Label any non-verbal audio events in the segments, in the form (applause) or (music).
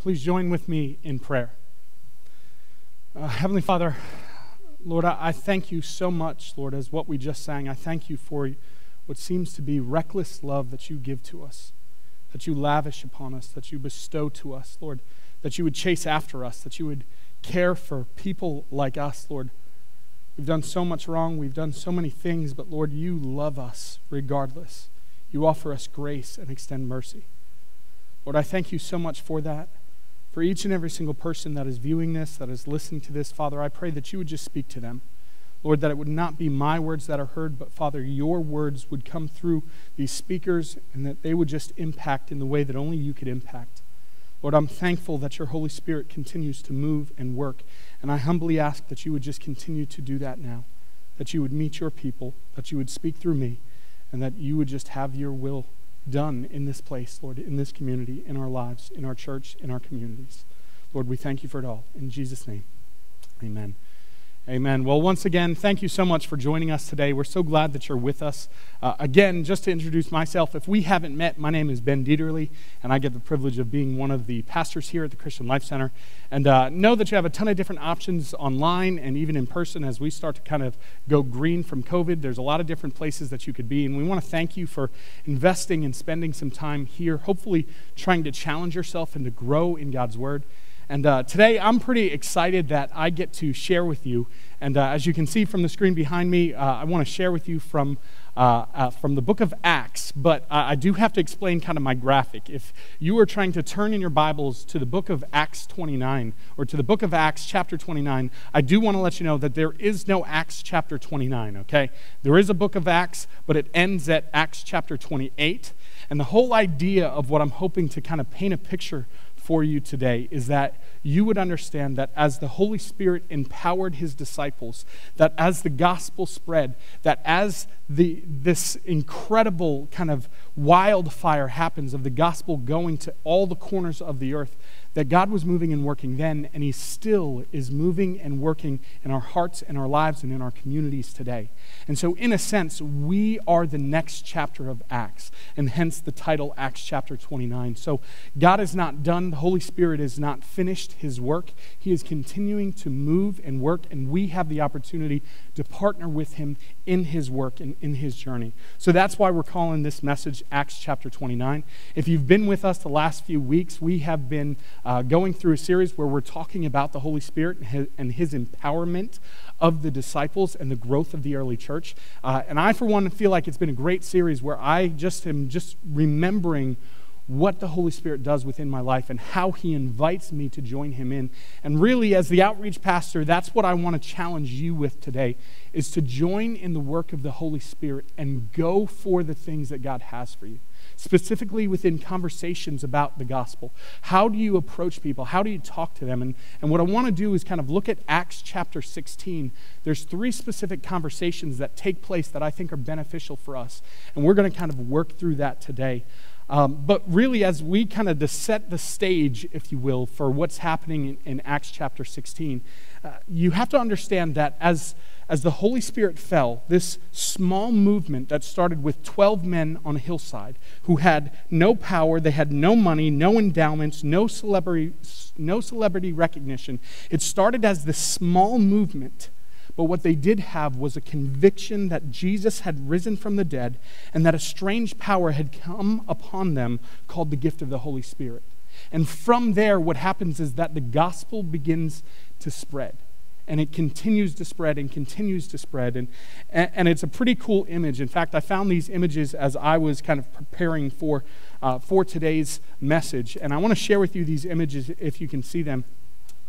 Please join with me in prayer. Uh, Heavenly Father, Lord, I, I thank you so much, Lord, as what we just sang. I thank you for what seems to be reckless love that you give to us, that you lavish upon us, that you bestow to us, Lord, that you would chase after us, that you would care for people like us, Lord. We've done so much wrong, we've done so many things, but Lord, you love us regardless. You offer us grace and extend mercy. Lord, I thank you so much for that. For each and every single person that is viewing this, that is listening to this, Father, I pray that you would just speak to them. Lord, that it would not be my words that are heard, but Father, your words would come through these speakers and that they would just impact in the way that only you could impact. Lord, I'm thankful that your Holy Spirit continues to move and work, and I humbly ask that you would just continue to do that now, that you would meet your people, that you would speak through me, and that you would just have your will done in this place, Lord, in this community, in our lives, in our church, in our communities. Lord, we thank you for it all. In Jesus' name, amen. Amen. Well, once again, thank you so much for joining us today. We're so glad that you're with us. Uh, again, just to introduce myself, if we haven't met, my name is Ben Dieterle, and I get the privilege of being one of the pastors here at the Christian Life Center. And uh, know that you have a ton of different options online and even in person as we start to kind of go green from COVID. There's a lot of different places that you could be, and we want to thank you for investing and spending some time here, hopefully trying to challenge yourself and to grow in God's Word. And uh, today I'm pretty excited that I get to share with you. And uh, as you can see from the screen behind me, uh, I want to share with you from, uh, uh, from the book of Acts. But I do have to explain kind of my graphic. If you are trying to turn in your Bibles to the book of Acts 29 or to the book of Acts chapter 29, I do want to let you know that there is no Acts chapter 29, okay? There is a book of Acts, but it ends at Acts chapter 28. And the whole idea of what I'm hoping to kind of paint a picture for you today is that you would understand that as the Holy Spirit empowered his disciples, that as the gospel spread, that as the, this incredible kind of wildfire happens of the gospel going to all the corners of the earth, that God was moving and working then, and He still is moving and working in our hearts and our lives and in our communities today. And so, in a sense, we are the next chapter of Acts, and hence the title Acts chapter 29. So, God is not done. The Holy Spirit is not finished His work. He is continuing to move and work, and we have the opportunity to partner with Him in His work and in His journey. So, that's why we're calling this message Acts chapter 29. If you've been with us the last few weeks, we have been uh, going through a series where we're talking about the Holy Spirit and his, and his empowerment of the disciples and the growth of the early church. Uh, and I, for one, feel like it's been a great series where I just am just remembering what the Holy Spirit does within my life and how He invites me to join Him in. And really, as the outreach pastor, that's what I want to challenge you with today is to join in the work of the Holy Spirit and go for the things that God has for you specifically within conversations about the gospel. How do you approach people? How do you talk to them? And, and what I want to do is kind of look at Acts chapter 16. There's three specific conversations that take place that I think are beneficial for us. And we're going to kind of work through that today. Um, but really, as we kind of set the stage, if you will, for what's happening in, in Acts chapter 16, uh, you have to understand that as as the Holy Spirit fell, this small movement that started with 12 men on a hillside who had no power, they had no money, no endowments, no celebrity, no celebrity recognition, it started as this small movement. But what they did have was a conviction that Jesus had risen from the dead and that a strange power had come upon them called the gift of the Holy Spirit. And from there, what happens is that the gospel begins to spread and it continues to spread and continues to spread. And, and, it's a pretty cool image. In fact, I found these images as I was kind of preparing for, uh, for today's message. And I want to share with you these images if you can see them.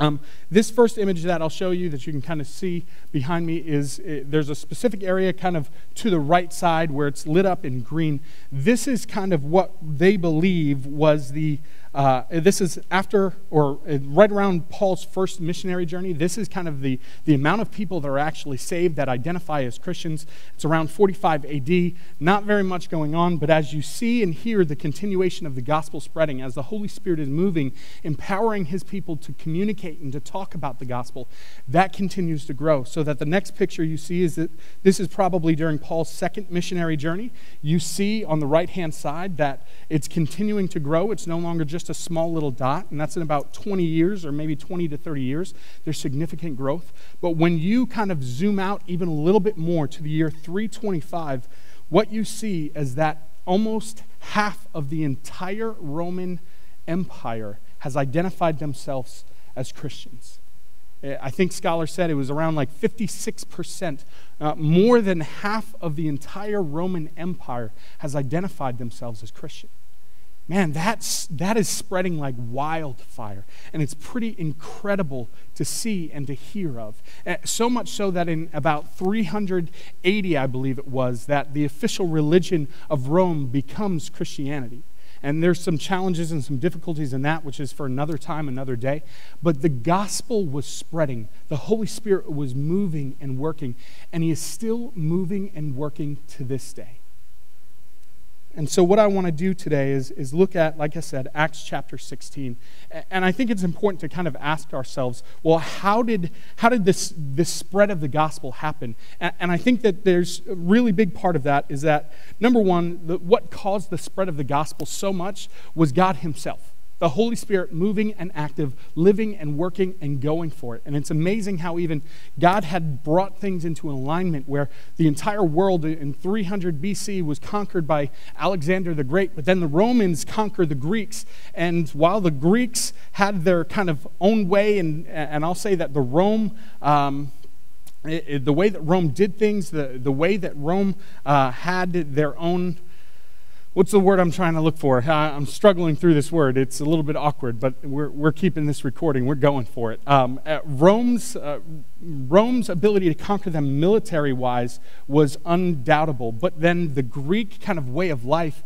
Um, this first image that I'll show you that you can kind of see behind me is uh, there's a specific area kind of to the right side where it's lit up in green. This is kind of what they believe was the uh, this is after or uh, right around Paul's first missionary journey. This is kind of the, the amount of people that are actually saved that identify as Christians. It's around 45 AD. Not very much going on, but as you see and hear the continuation of the gospel spreading, as the Holy Spirit is moving, empowering his people to communicate communicate and to talk about the gospel, that continues to grow. So that the next picture you see is that this is probably during Paul's second missionary journey. You see on the right hand side that it's continuing to grow. It's no longer just a small little dot, and that's in about 20 years or maybe 20 to 30 years. There's significant growth. But when you kind of zoom out even a little bit more to the year 325, what you see is that almost half of the entire Roman Empire has identified themselves as Christians. Eh, I think scholars said it was around like 56%. Uh, more than half of the entire Roman Empire has identified themselves as Christian. Man, that's, that is spreading like wildfire. And it's pretty incredible to see and to hear of. Uh, so much so that in about 380, I believe it was, that the official religion of Rome becomes Christianity. And there's some challenges and some difficulties in that, which is for another time, another day. But the gospel was spreading. The Holy Spirit was moving and working. And He is still moving and working to this day. And so, what I want to do today is, is look at, like I said, Acts chapter 16. And I think it's important to kind of ask ourselves well, how did, how did this, this spread of the gospel happen? And, and I think that there's a really big part of that is that, number one, the, what caused the spread of the gospel so much was God Himself the Holy Spirit moving and active, living and working and going for it. And it's amazing how even God had brought things into an alignment where the entire world in 300 BC was conquered by Alexander the Great, but then the Romans conquered the Greeks. And while the Greeks had their kind of own way, and, and I'll say that the Rome. Um, it, it, the way that Rome did things, the, the way that Rome uh, had their own what's the word I'm trying to look for? I'm struggling through this word. It's a little bit awkward, but we're, we're keeping this recording. We're going for it. Um, uh, Rome's, uh, Rome's ability to conquer them military wise was undoubtable, but then the Greek kind of way of life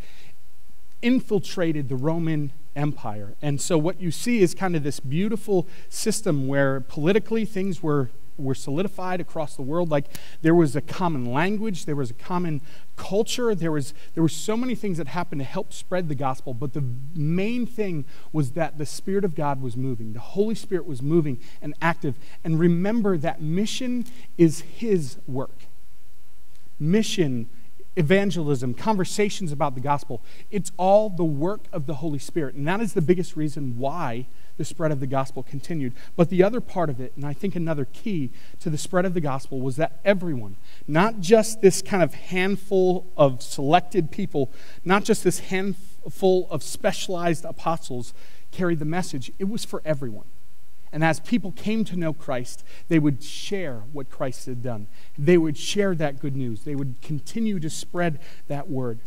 infiltrated the Roman Empire. And so what you see is kind of this beautiful system where politically things were were solidified across the world. Like there was a common language, there was a common culture, there was there were so many things that happened to help spread the gospel. But the main thing was that the Spirit of God was moving. The Holy Spirit was moving and active. And remember that mission is His work. Mission evangelism, conversations about the gospel. It's all the work of the Holy Spirit. And that is the biggest reason why the spread of the gospel continued. But the other part of it, and I think another key to the spread of the gospel, was that everyone, not just this kind of handful of selected people, not just this handful of specialized apostles, carried the message, it was for everyone. And as people came to know Christ, they would share what Christ had done. They would share that good news. They would continue to spread that word.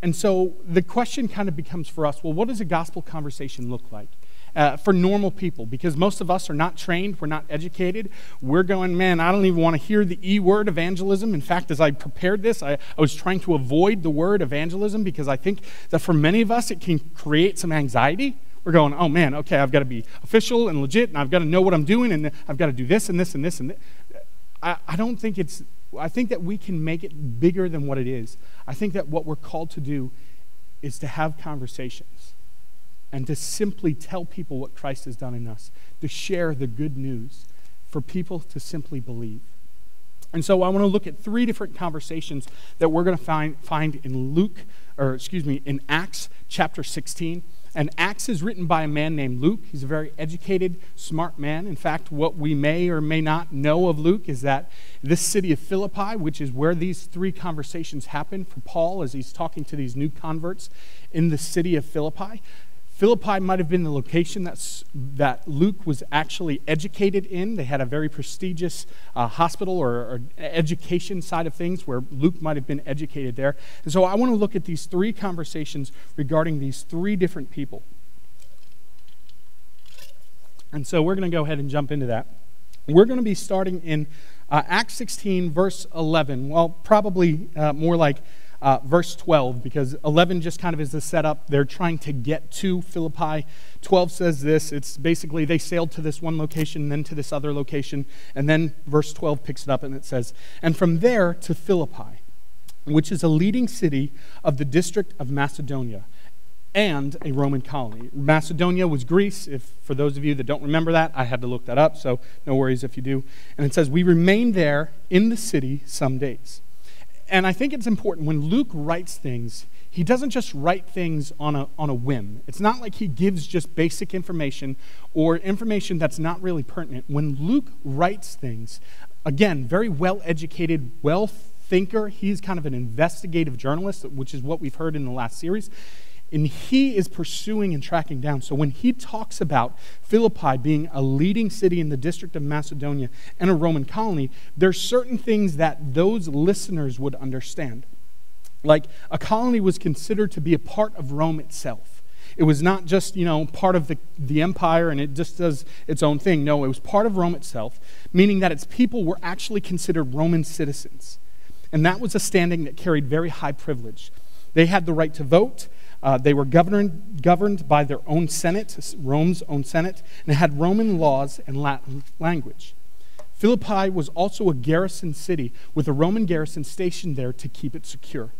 And so the question kind of becomes for us well, what does a gospel conversation look like? Uh, for normal people, because most of us are not trained, we're not educated. We're going, man, I don't even want to hear the E word evangelism. In fact, as I prepared this, I, I was trying to avoid the word evangelism because I think that for many of us, it can create some anxiety. We're going, oh man, okay, I've got to be official and legit, and I've got to know what I'm doing, and I've got to do this and this and this and this. I, I don't think it's I think that we can make it bigger than what it is. I think that what we're called to do is to have conversations and to simply tell people what Christ has done in us, to share the good news for people to simply believe. And so I want to look at three different conversations that we're going to find, find in Luke, or excuse me, in Acts chapter 16. And Acts is written by a man named Luke. He's a very educated, smart man. In fact, what we may or may not know of Luke is that this city of Philippi, which is where these three conversations happen for Paul as he's talking to these new converts in the city of Philippi, Philippi might have been the location that's, that Luke was actually educated in. They had a very prestigious uh, hospital or, or, education side of things where Luke might have been educated there. And so I want to look at these three conversations regarding these three different people. And so we're going to go ahead and jump into that. We're going to be starting in uh, Acts 16, verse 11. Well, probably uh, more like uh, verse 12, because 11 just kind of is the setup. They're trying to get to Philippi. 12 says this it's basically they sailed to this one location, then to this other location, and then verse 12 picks it up and it says, And from there to Philippi, which is a leading city of the district of Macedonia and a Roman colony. Macedonia was Greece. If for those of you that don't remember that, I had to look that up, so no worries if you do. And it says we remained there in the city some days. And I think it's important when Luke writes things, he doesn't just write things on a, on a whim. It's not like he gives just basic information or information that's not really pertinent. When Luke writes things, again, very well educated, well thinker, he's kind of an investigative journalist, which is what we've heard in the last series. And he is pursuing and tracking down. So when he talks about Philippi being a leading city in the district of Macedonia and a Roman colony, there's certain things that those listeners would understand. Like a colony was considered to be a part of Rome itself. It was not just, you know, part of the, the empire and it just does its own thing. No, it was part of Rome itself, meaning that its people were actually considered Roman citizens. And that was a standing that carried very high privilege. They had the right to vote. Uh, they were governed, governed by their own Senate, Rome's own Senate, and had Roman laws and Latin language. Philippi was also a garrison city with a Roman garrison stationed there to keep it secure.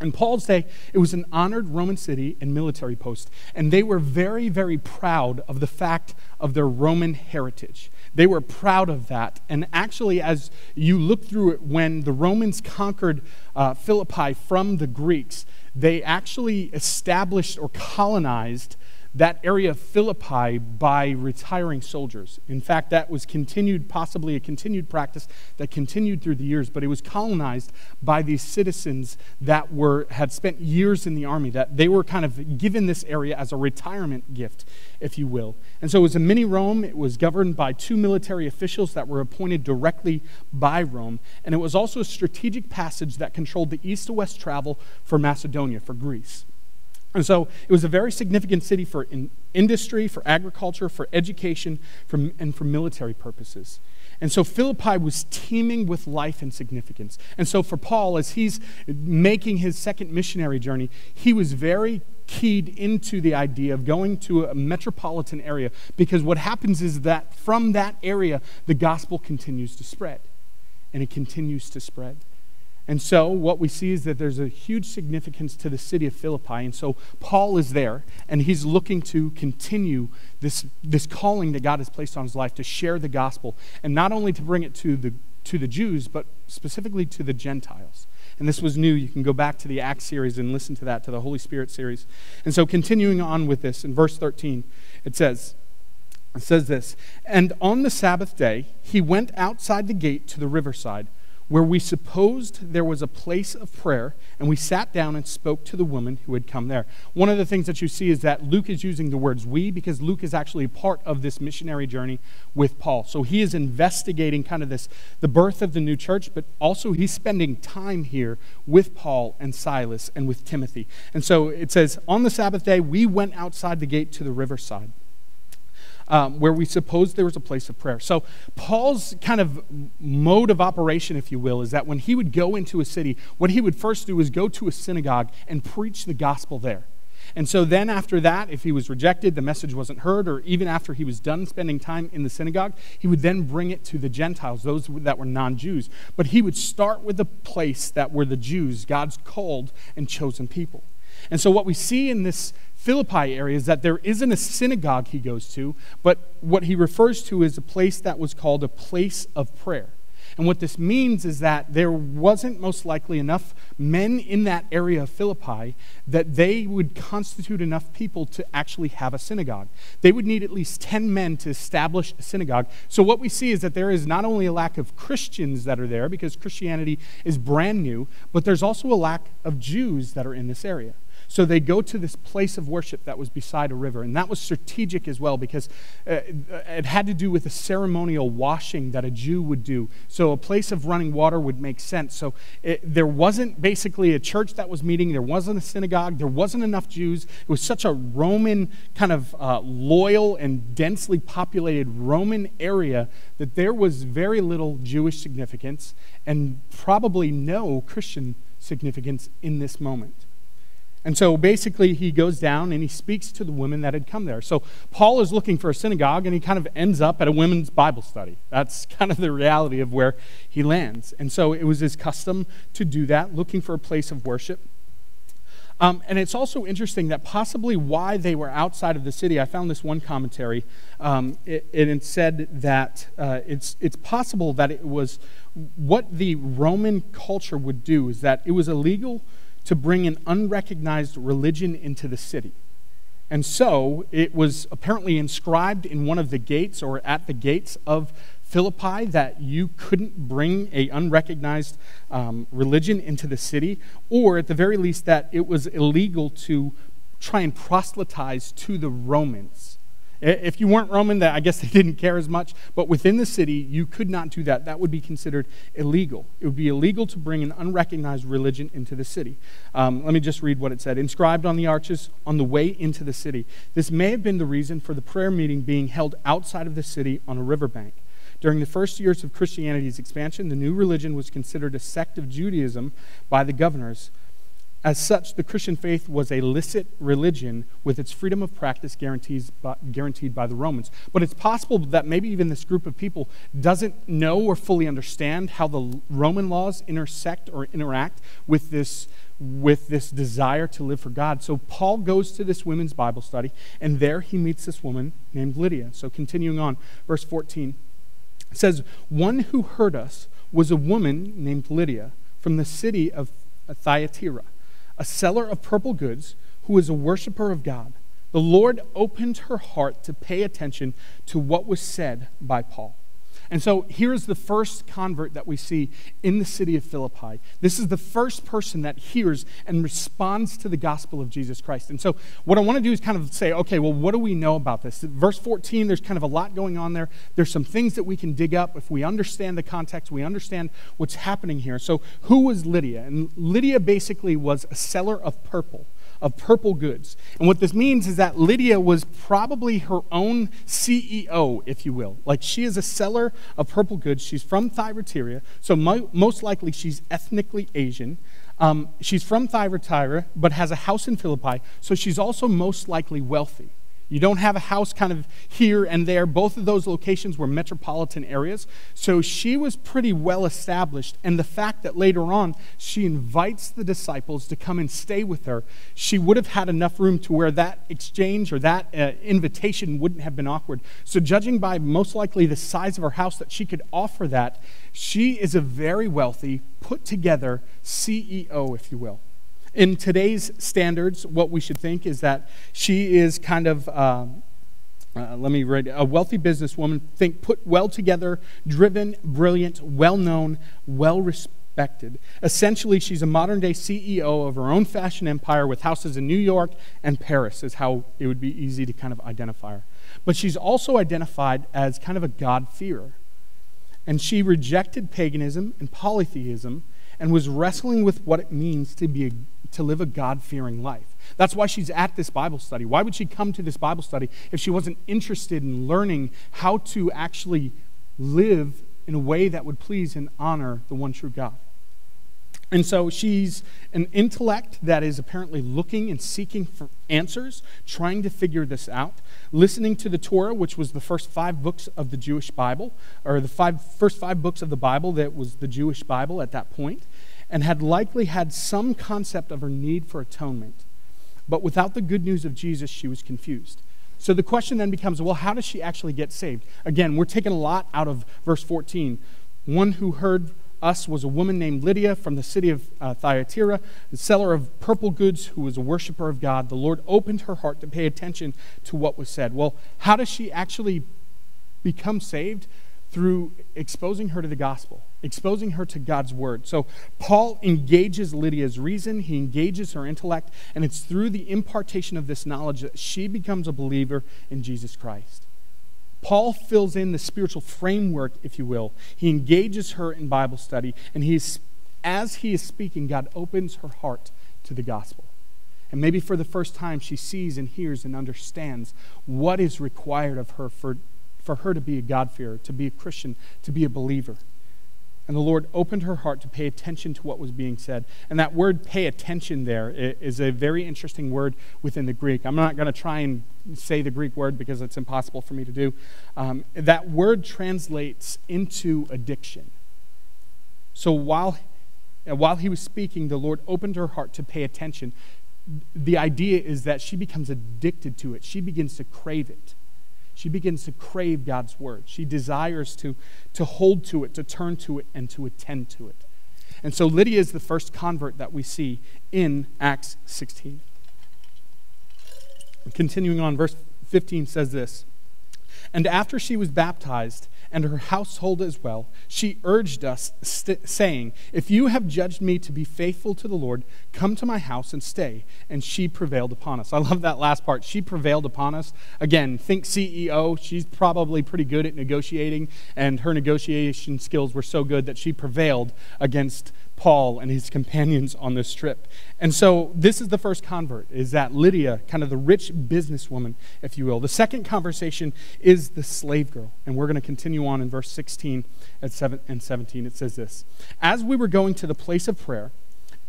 In Paul's day, it was an honored Roman city and military post, and they were very, very proud of the fact of their Roman heritage. They were proud of that. And actually, as you look through it, when the Romans conquered uh, Philippi from the Greeks, they actually established or colonized that area of Philippi by retiring soldiers. In fact, that was continued, possibly a continued practice that continued through the years, but it was colonized by these citizens that were, had spent years in the army, that they were kind of given this area as a retirement gift, if you will. And so it was a mini Rome. It was governed by two military officials that were appointed directly by Rome. And it was also a strategic passage that controlled the east to west travel for Macedonia, for Greece. And so it was a very significant city for in industry, for agriculture, for education, for, and for military purposes. And so Philippi was teeming with life and significance. And so for Paul, as he's making his second missionary journey, he was very keyed into the idea of going to a metropolitan area because what happens is that from that area, the gospel continues to spread. And it continues to spread. And so, what we see is that there's a huge significance to the city of Philippi. And so, Paul is there, and he's looking to continue this, this calling that God has placed on his life to share the gospel, and not only to bring it to the, to the Jews, but specifically to the Gentiles. And this was new. You can go back to the Acts series and listen to that, to the Holy Spirit series. And so, continuing on with this, in verse 13, it says, it says this, And on the Sabbath day, he went outside the gate to the riverside where we supposed there was a place of prayer, and we sat down and spoke to the woman who had come there. One of the things that you see is that Luke is using the words we because Luke is actually part of this missionary journey with Paul. So he is investigating kind of this, the birth of the new church, but also he's spending time here with Paul and Silas and with Timothy. And so it says, On the Sabbath day, we went outside the gate to the riverside um, where we suppose there was a place of prayer. So, Paul's kind of mode of operation, if you will, is that when he would go into a city, what he would first do is go to a synagogue and preach the gospel there. And so then, after that, if he was rejected, the message wasn't heard, or even after he was done spending time in the synagogue, he would then bring it to the Gentiles, those that were non Jews. But he would start with the place that were the Jews, God's called and chosen people. And so, what we see in this Philippi area is that there isn't a synagogue he goes to, but what he refers to is a place that was called a place of prayer. And what this means is that there wasn't most likely enough men in that area of Philippi that they would constitute enough people to actually have a synagogue. They would need at least 10 men to establish a synagogue. So, what we see is that there is not only a lack of Christians that are there because Christianity is brand new, but there's also a lack of Jews that are in this area. So they go to this place of worship that was beside a river. And that was strategic as well because uh, it had to do with a ceremonial washing that a Jew would do. So a place of running water would make sense. So it, there wasn't basically a church that was meeting, there wasn't a synagogue, there wasn't enough Jews. It was such a Roman, kind of uh, loyal and densely populated Roman area that there was very little Jewish significance and probably no Christian significance in this moment. And so basically, he goes down and he speaks to the women that had come there. So Paul is looking for a synagogue and he kind of ends up at a women's Bible study. That's (laughs) kind of the reality of where he lands. And so it was his custom to do that, looking for a place of worship. Um, and it's also interesting that possibly why they were outside of the city, I found this one commentary, um, it, it said that uh, it's, it's possible that it was what the Roman culture would do is that it was illegal to bring an unrecognized religion into the city. And so it was apparently inscribed in one of the gates or at the gates of Philippi that you couldn't bring a unrecognized um, religion into the city, or at the very least that it was illegal to try and proselytize to the Romans. If you weren't Roman, that I guess they (laughs) didn't care as much. But within the city, you could not do that. That would be considered illegal. It would be illegal to bring an unrecognized religion into the city. Um, let me just read what it said. Inscribed on the arches on the way into the city. This may have been the reason for the prayer meeting being held outside of the city on a riverbank. During the first years of Christianity's expansion, the new religion was considered a sect of Judaism by the governors. As such, the Christian faith was a licit religion with its freedom of practice by, guaranteed by the Romans. But it's possible that maybe even this group of people doesn't know or fully understand how the Roman laws intersect or interact with this, with this desire to live for God. So Paul goes to this women's Bible study, and there he meets this woman named Lydia. So continuing on, verse 14. It says, One who heard us was a woman named Lydia from the city of Thyatira, a seller of purple goods who was a worshiper of God. The Lord opened her heart to pay attention to what was said by Paul. And so here's the first convert that we see in the city of Philippi. This is the first person that hears and responds to the gospel of Jesus Christ. And so what I want to do is kind of say, okay, well, what do we know about this? Verse 14, there's kind of a lot going on there. There's some things that we can dig up if we understand the context, we understand what's happening here. So who was Lydia? And Lydia basically was a seller of purple of purple goods. And what this means is that Lydia was probably her own CEO, if you will. Like she is a seller of purple goods. She's from Thyatira, so mo- most likely she's ethnically Asian. Um, she's from Thyatira, but has a house in Philippi, so she's also most likely wealthy. You don't have a house kind of here and there. Both of those locations were metropolitan areas. So she was pretty well established. And the fact that later on she invites the disciples to come and stay with her, she would have had enough room to where that exchange or that uh, invitation wouldn't have been awkward. So, judging by most likely the size of her house that she could offer that, she is a very wealthy, put together CEO, if you will. In today's standards, what we should think is that she is kind of, uh, uh, let me read, a wealthy businesswoman, think put well together, driven, brilliant, well known, well respected. Essentially, she's a modern day CEO of her own fashion empire with houses in New York and Paris, is how it would be easy to kind of identify her. But she's also identified as kind of a God-fearer. And she rejected paganism and polytheism and was wrestling with what it means to be a to live a God fearing life. That's why she's at this Bible study. Why would she come to this Bible study if she wasn't interested in learning how to actually live in a way that would please and honor the one true God? And so she's an intellect that is apparently looking and seeking for answers, trying to figure this out, listening to the Torah, which was the first five books of the Jewish Bible, or the five, first five books of the Bible that was the Jewish Bible at that point and had likely had some concept of her need for atonement. But without the good news of Jesus, she was confused. So the question then becomes well, how does she actually get saved? Again, we're taking a lot out of verse 14. One who heard us was a woman named Lydia from the city of uh, Thyatira, the seller of purple goods, who was a worshiper of God. The Lord opened her heart to pay attention to what was said. Well, how does she actually become saved? Through exposing her to the gospel exposing her to God's word. So Paul engages Lydia's reason, he engages her intellect, and it's through the impartation of this knowledge that she becomes a believer in Jesus Christ. Paul fills in the spiritual framework, if you will. He engages her in Bible study, and he's, as he is speaking, God opens her heart to the gospel. And maybe for the first time, she sees and hears and understands what is required of her for, for her to be a God-fearer, to be a Christian, to be a believer. And the Lord opened her heart to pay attention to what was being said. And that word pay attention there is a very interesting word within the Greek. I'm not going to try and say the Greek word because it's impossible for me to do. Um, that word translates into addiction. So while, while he was speaking, the Lord opened her heart to pay attention the idea is that she becomes addicted to it. She begins to crave it. She begins to crave God's word. She desires to, to hold to it, to turn to it, and to attend to it. And so Lydia is the first convert that we see in Acts 16. Continuing on, verse 15 says this And after she was baptized, and her household as well, she urged us, st- saying, If you have judged me to be faithful to the Lord, come to my house and stay. And she prevailed upon us. I love that last part. She prevailed upon us. Again, think CEO. She's probably pretty good at negotiating, and her negotiation skills were so good that she prevailed against Paul and his companions on this trip. And so this is the first convert, is that Lydia, kind of the rich businesswoman, if you will. The second conversation is the slave girl. And we're going to continue on in verse 16 and 17. It says this As we were going to the place of prayer,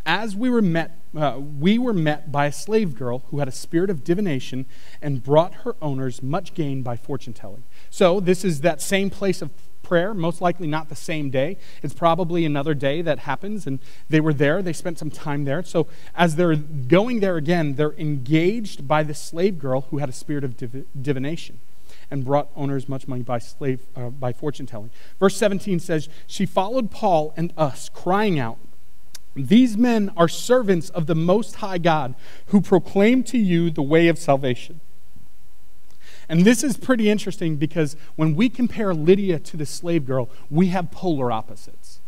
as we were met, uh, we were met by a slave girl who had a spirit of divination and brought her owners much gain by fortune telling. So this is that same place of prayer, most likely not the same day. It's probably another day that happens, and they were there. They spent some time there. So as they're going there again, they're engaged by the slave girl who had a spirit of div- divination and brought owners much money by slave uh, by fortune telling. Verse 17 says, "She followed Paul and us, crying out." These men are servants of the Most High God who proclaim to you the way of salvation. And this is pretty interesting because when we compare Lydia to the slave girl, we have polar opposites.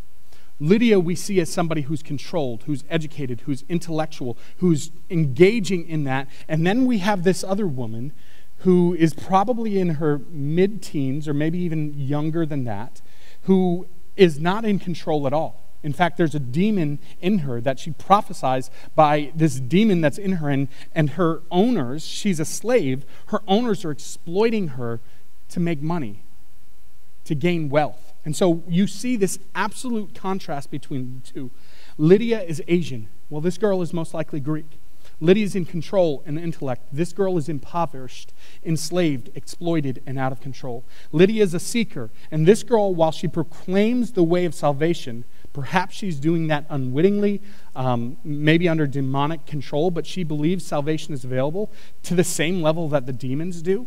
Lydia, we see as somebody who's controlled, who's educated, who's intellectual, who's engaging in that. And then we have this other woman who is probably in her mid teens or maybe even younger than that, who is not in control at all. In fact, there's a demon in her that she prophesies by this demon that's in her, and, and her owners, she's a slave, her owners are exploiting her to make money, to gain wealth. And so you see this absolute contrast between the two. Lydia is Asian. Well, this girl is most likely Greek. Lydia is in control and intellect. This girl is impoverished, enslaved, exploited, and out of control. Lydia is a seeker, and this girl, while she proclaims the way of salvation, Perhaps she's doing that unwittingly, um, maybe under demonic control, but she believes salvation is available to the same level that the demons do.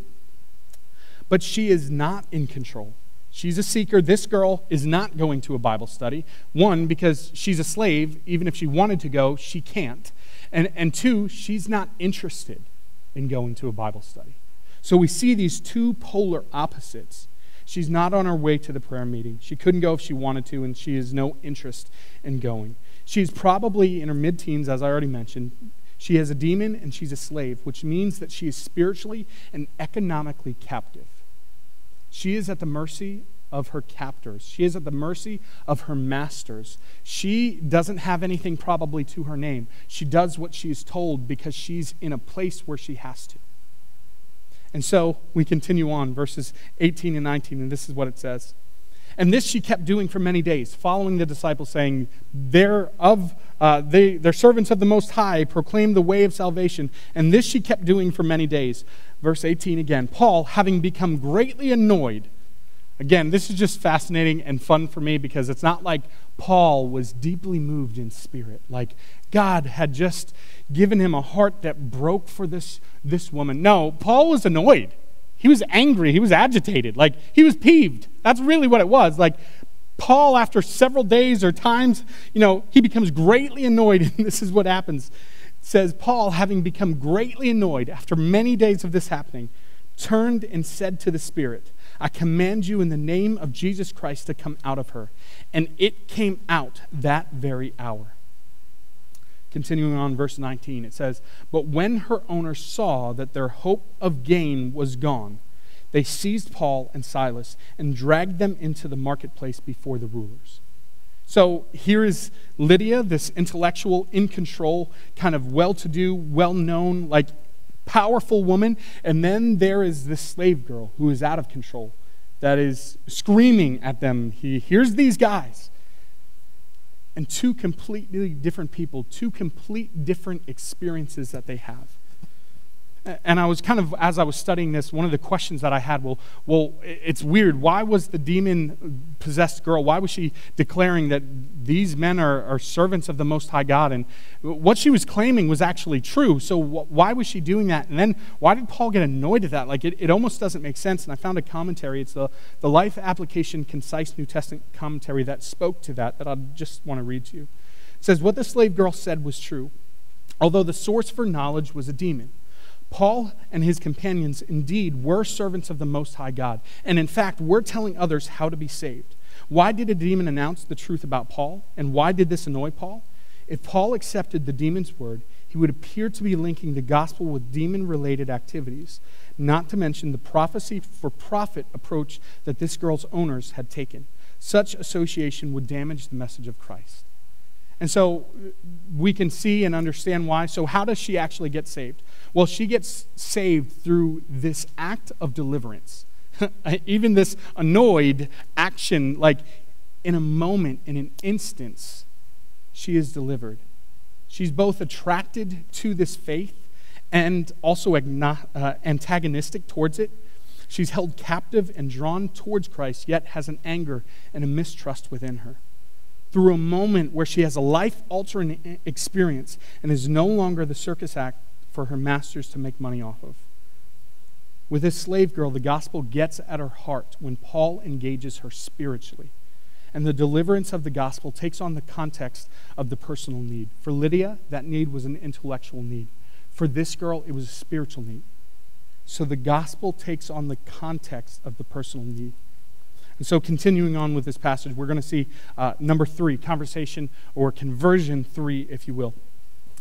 But she is not in control. She's a seeker. This girl is not going to a Bible study. One, because she's a slave. Even if she wanted to go, she can't. And, and two, she's not interested in going to a Bible study. So we see these two polar opposites She's not on her way to the prayer meeting. She couldn't go if she wanted to, and she has no interest in going. She's probably in her mid teens, as I already mentioned. She has a demon and she's a slave, which means that she is spiritually and economically captive. She is at the mercy of her captors. She is at the mercy of her masters. She doesn't have anything probably to her name. She does what she's told because she's in a place where she has to. And so we continue on, verses 18 and 19, and this is what it says. And this she kept doing for many days, following the disciples, saying, They're, of, uh, they, they're servants of the Most High, proclaim the way of salvation. And this she kept doing for many days. Verse 18 again Paul, having become greatly annoyed, Again, this is just fascinating and fun for me because it's not like Paul was deeply moved in spirit. Like God had just given him a heart that broke for this, this woman. No, Paul was annoyed. He was angry. He was agitated. Like he was peeved. That's really what it was. Like Paul, after several days or times, you know, he becomes greatly annoyed. (laughs) And this is what happens. It says, Paul, having become greatly annoyed after many days of this happening, turned and said to the Spirit, I command you in the name of Jesus Christ to come out of her. And it came out that very hour. Continuing on, verse 19, it says, But when her owners saw that their hope of gain was gone, they seized Paul and Silas and dragged them into the marketplace before the rulers. So here is Lydia, this intellectual, in control, kind of well to do, well known, like powerful woman. And then there is this slave girl who is out of control, that is screaming at them. He hears these guys. And two completely different people, two complete different experiences that they have. And I was kind of, as I was studying this, one of the questions that I had, well, well, it's weird. Why was the demon possessed girl, why was she declaring that these men are, are servants of the Most High God? And what she was claiming was actually true. So why was she doing that? And then why did Paul get annoyed at that? Like, it, it almost doesn't make sense. And I found a commentary. It's the, the Life Application Concise New Testament commentary that spoke to that, that I just want to read to you. It says, What the slave girl said was true, although the source for knowledge was a demon. Paul and his companions indeed were servants of the Most High God, and in fact, were telling others how to be saved. Why did a demon announce the truth about Paul, and why did this annoy Paul? If Paul accepted the demon's word, he would appear to be linking the gospel with demon related activities, not to mention the prophecy for profit approach that this girl's owners had taken. Such association would damage the message of Christ. And so we can see and understand why. So, how does she actually get saved? Well, she gets saved through this act of deliverance. (laughs) Even this annoyed action, like in a moment, in an instance, she is delivered. She's both attracted to this faith and also uh, antagonistic towards it. She's held captive and drawn towards Christ, yet has an anger and a mistrust within her. Through a moment where she has a life altering experience and is no longer the circus act for her masters to make money off of. With this slave girl, the gospel gets at her heart when Paul engages her spiritually. And the deliverance of the gospel takes on the context of the personal need. For Lydia, that need was an intellectual need. For this girl, it was a spiritual need. So the gospel takes on the context of the personal need. And so, continuing on with this passage, we're going to see uh, number three, conversation or conversion three, if you will.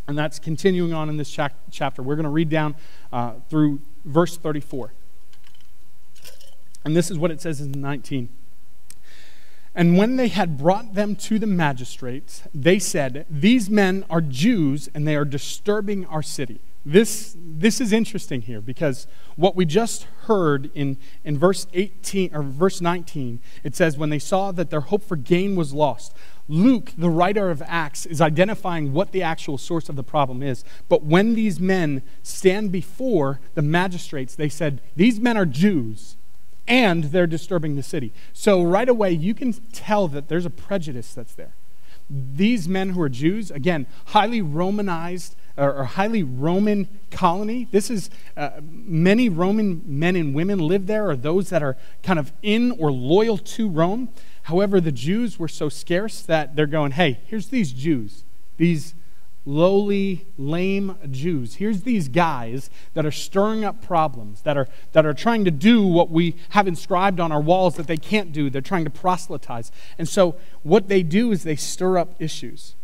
And that's continuing on in this cha- chapter. We're going to read down uh, through verse 34. And this is what it says in 19. And when they had brought them to the magistrates, they said, These men are Jews and they are disturbing our city. This, this is interesting here because what we just heard in, in verse 18 or verse 19, it says, When they saw that their hope for gain was lost, Luke, the writer of Acts, is identifying what the actual source of the problem is. But when these men stand before the magistrates, they said, These men are Jews and they're disturbing the city. So right away, you can tell that there's a prejudice that's there. These men who are Jews, again, highly Romanized or highly Roman colony. This is uh, many Roman men and women live there, or those that are kind of in or loyal to Rome. However, the Jews were so scarce that they're going, hey, here's these Jews, these lowly, lame Jews. Here's these guys that are stirring up problems, that are, that are trying to do what we have inscribed on our walls that they can't do. They're trying to proselytize. And so, what they do is they stir up issues.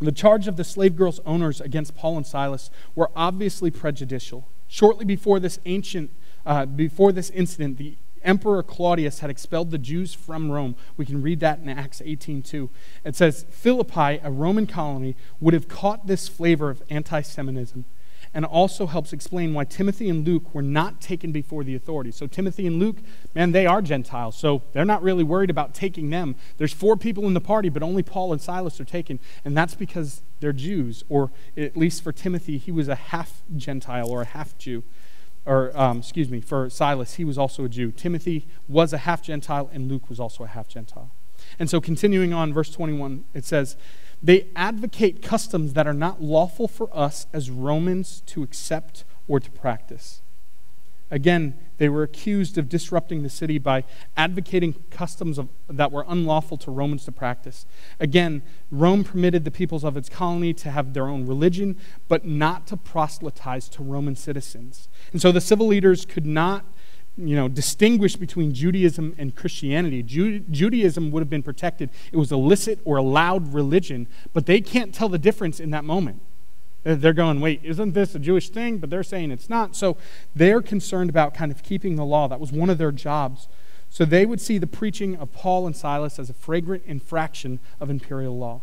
The charge of the slave girl's owners against Paul and Silas were obviously prejudicial. Shortly before this ancient, uh, before this incident, the Emperor Claudius had expelled the Jews from Rome. We can read that in Acts 18:2. It says Philippi, a Roman colony, would have caught this flavor of anti-Semitism and also helps explain why Timothy and Luke were not taken before the authorities. So Timothy and Luke, man, they are Gentiles, so they're not really worried about taking them. There's four people in the party, but only Paul and Silas are taken, and that's because they're Jews, or at least for Timothy, he was a half Gentile or a half Jew or um, excuse me, for Silas, he was also a Jew. Timothy was a half Gentile, and Luke was also a half Gentile. And so, continuing on, verse 21, it says, They advocate customs that are not lawful for us as Romans to accept or to practice. Again, they were accused of disrupting the city by advocating customs of, that were unlawful to Romans to practice. Again, Rome permitted the peoples of its colony to have their own religion, but not to proselytize to Roman citizens. And so the civil leaders could not you know, distinguish between Judaism and Christianity. Ju- Judaism would have been protected. It was illicit or allowed religion, but they can't tell the difference in that moment. They're going, wait, isn't this a Jewish thing? But they're saying it's not. So they're concerned about kind of keeping the law. That was one of their jobs. So they would see the preaching of Paul and Silas as a fragrant infraction of imperial law.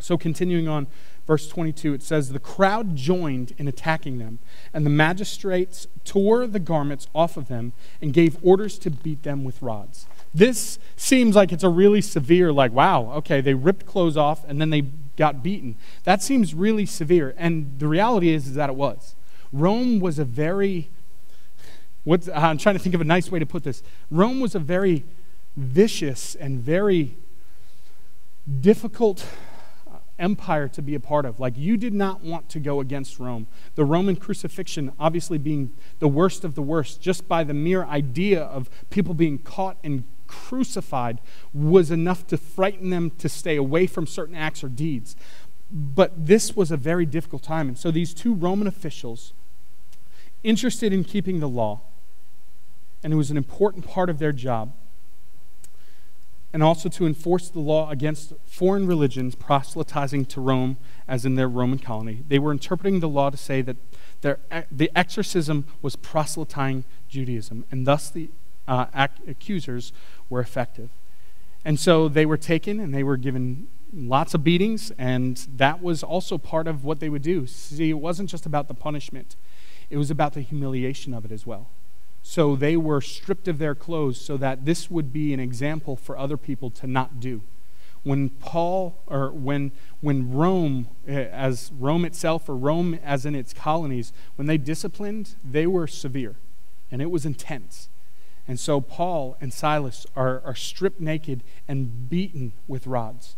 So continuing on, verse 22, it says, The crowd joined in attacking them, and the magistrates tore the garments off of them and gave orders to beat them with rods. This seems like it's a really severe, like, wow, okay, they ripped clothes off and then they got beaten. That seems really severe. And the reality is, is that it was. Rome was a very, what's, I'm trying to think of a nice way to put this. Rome was a very vicious and very difficult empire to be a part of. Like, you did not want to go against Rome. The Roman crucifixion, obviously, being the worst of the worst, just by the mere idea of people being caught and crucified, was enough to frighten them to stay away from certain acts or deeds. But this was a very difficult time. And so, these two Roman officials, interested in keeping the law, and it was an important part of their job, and also to enforce the law against foreign religions proselytizing to Rome, as in their Roman colony. They were interpreting the law to say that their, the exorcism was proselytizing Judaism, and thus the uh, accusers were effective. And so they were taken and they were given lots of beatings, and that was also part of what they would do. See, it wasn't just about the punishment, it was about the humiliation of it as well. So they were stripped of their clothes so that this would be an example for other people to not do. When Paul, or when, when Rome, eh, as Rome itself, or Rome as in its colonies, when they disciplined, they were severe and it was intense. And so Paul and Silas are, are stripped naked and beaten with rods.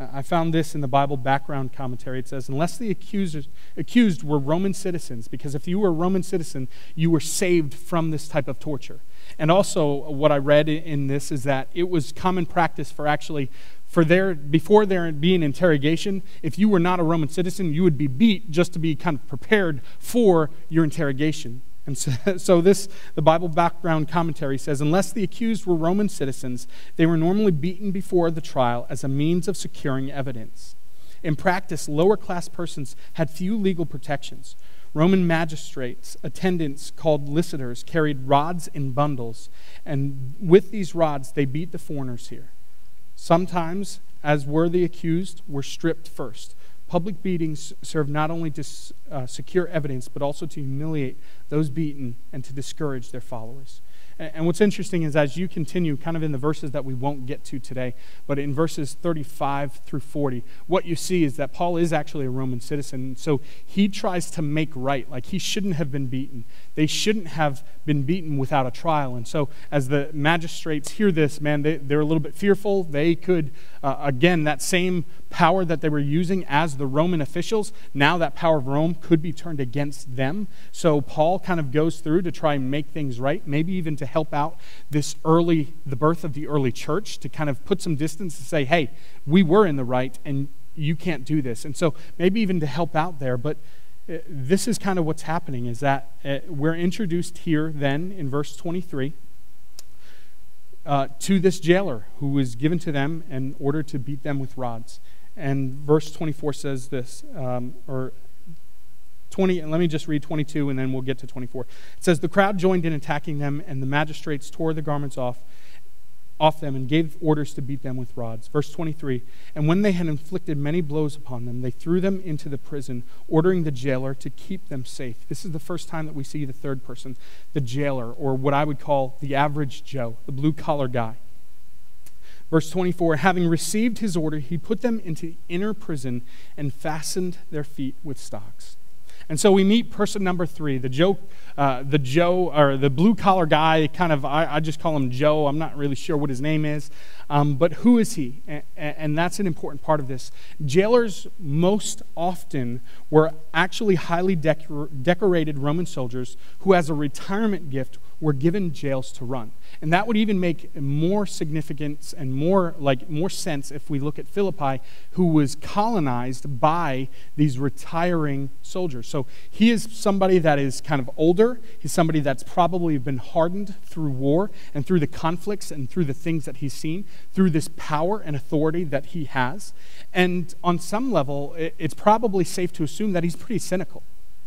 Uh, I found this in the Bible background commentary. It says, unless the accusers, accused were Roman citizens, because if you were a Roman citizen, you were saved from this type of torture. And also, what I read in this is that it was common practice for actually, for their, before there being interrogation, if you were not a Roman citizen, you would be beat just to be kind of prepared for your interrogation. And so, (laughs) so, this, the Bible background commentary says, unless the accused were Roman citizens, they were normally beaten before the trial as a means of securing evidence. In practice, lower class persons had few legal protections. Roman magistrates, attendants called lictors, carried rods in bundles, and with these rods they beat the foreigners here. Sometimes, as were the accused, were stripped first. Public beatings serve not only to uh, secure evidence, but also to humiliate those beaten and to discourage their followers. And what's interesting is as you continue, kind of in the verses that we won't get to today, but in verses 35 through 40, what you see is that Paul is actually a Roman citizen. So he tries to make right. Like he shouldn't have been beaten. They shouldn't have been beaten without a trial. And so as the magistrates hear this, man, they, they're a little bit fearful. They could, uh, again, that same power that they were using as the Roman officials, now that power of Rome could be turned against them. So Paul kind of goes through to try and make things right, maybe even to help out this early, the birth of the early church, to kind of put some distance to say, hey, we were in the right and you can't do this. And so maybe even to help out there. But uh, this is kind of what's happening is that uh, we're introduced here then in verse 23 uh, to this jailer who was given to them in order to beat them with rods. And verse 24 says this, um, or 20, and let me just read 22 and then we'll get to 24. It says, The crowd joined in attacking them, and the magistrates tore the garments off, off them and gave orders to beat them with rods. Verse 23 And when they had inflicted many blows upon them, they threw them into the prison, ordering the jailer to keep them safe. This is the first time that we see the third person, the jailer, or what I would call the average Joe, the blue collar guy. Verse 24 Having received his order, he put them into inner prison and fastened their feet with stocks. And so we meet person number three, the Joe, uh, the Joe, or the blue collar guy. Kind of, I, I, just call him Joe. I'm not really sure what his name is, um, but who is he? And, and that's an important part of this. Jailers most often were actually highly decor- decorated Roman soldiers who, as a retirement gift, were given jails to run. And that would even make more significance and more like more sense if we look at Philippi, who was colonized by these retiring soldiers. So he is somebody that is kind of older. He's somebody that's probably been hardened through war and through the conflicts and through the things that he's seen, through this power and authority that he has. And on some level, it's probably safe to assume that he's pretty cynical.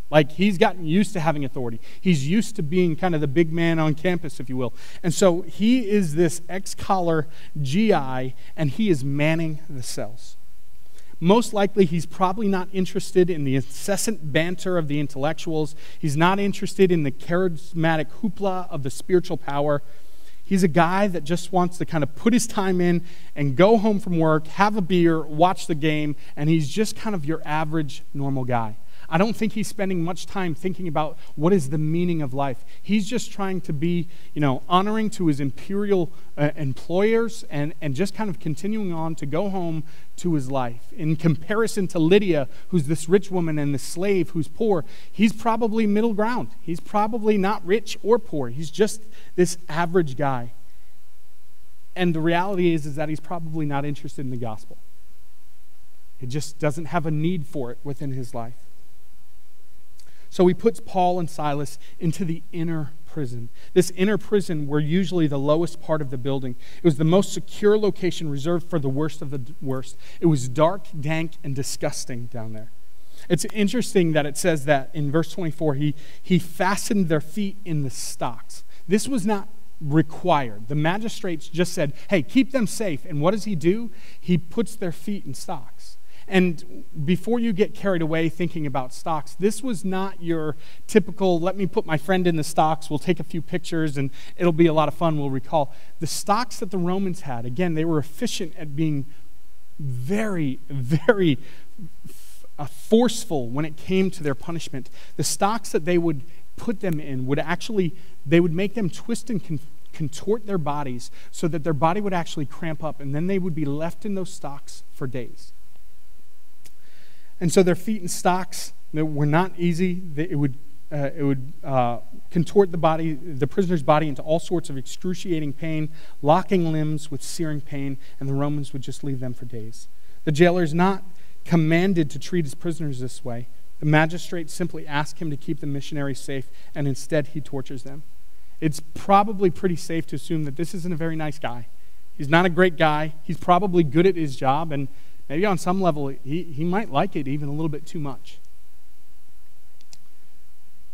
Like he's gotten used to having authority. He's used to being kind of the big man on campus, if you will. And so he is this ex collar GI, and he is manning the cells. Most likely, he's probably not interested in the incessant banter of the intellectuals. He's not interested in the charismatic hoopla of the spiritual power. He's a guy that just wants to kind of put his time in and go home from work, have a beer, watch the game, and he's just kind of your average normal guy. I don't think he's spending much time thinking about what is the meaning of life. He's just trying to be, you know, honoring to his imperial uh, employers and, and just kind of continuing on to go home to his life. In comparison to Lydia, who's this rich woman, and the slave who's poor, he's probably middle ground. He's probably not rich or poor. He's just this average guy. And the reality is, is that he's probably not interested in the gospel. He just doesn't have a need for it within his life. So he puts Paul and Silas into the inner prison. This inner prison were usually the lowest part of the building. It was the most secure location reserved for the worst of the worst. It was dark, dank, and disgusting down there. It's interesting that it says that in verse 24, he, he fastened their feet in the stocks. This was not required. The magistrates just said, hey, keep them safe. And what does he do? He puts their feet in stocks. And before you get carried away thinking about stocks, this was not your typical, let me put my friend in the stocks, we'll take a few pictures, and it'll be a lot of fun, we'll recall. The stocks that the Romans had, again, they were efficient at being very, very uh, forceful when it came to their punishment. The stocks that they would put them in would actually, they would make them twist and con- contort their bodies so that their body would actually cramp up, and then they would be left in those stocks for days. And so their feet in stocks were not easy. It would, uh, it would uh, contort the body, the prisoner's body into all sorts of excruciating pain, locking limbs with searing pain, and the Romans would just leave them for days. The jailer is not commanded to treat his prisoners this way. The magistrate simply asks him to keep the missionaries safe, and instead he tortures them. It's probably pretty safe to assume that this isn't a very nice guy. He's not a great guy. He's probably good at his job, and maybe on some level, he, he might like it even a little bit too much.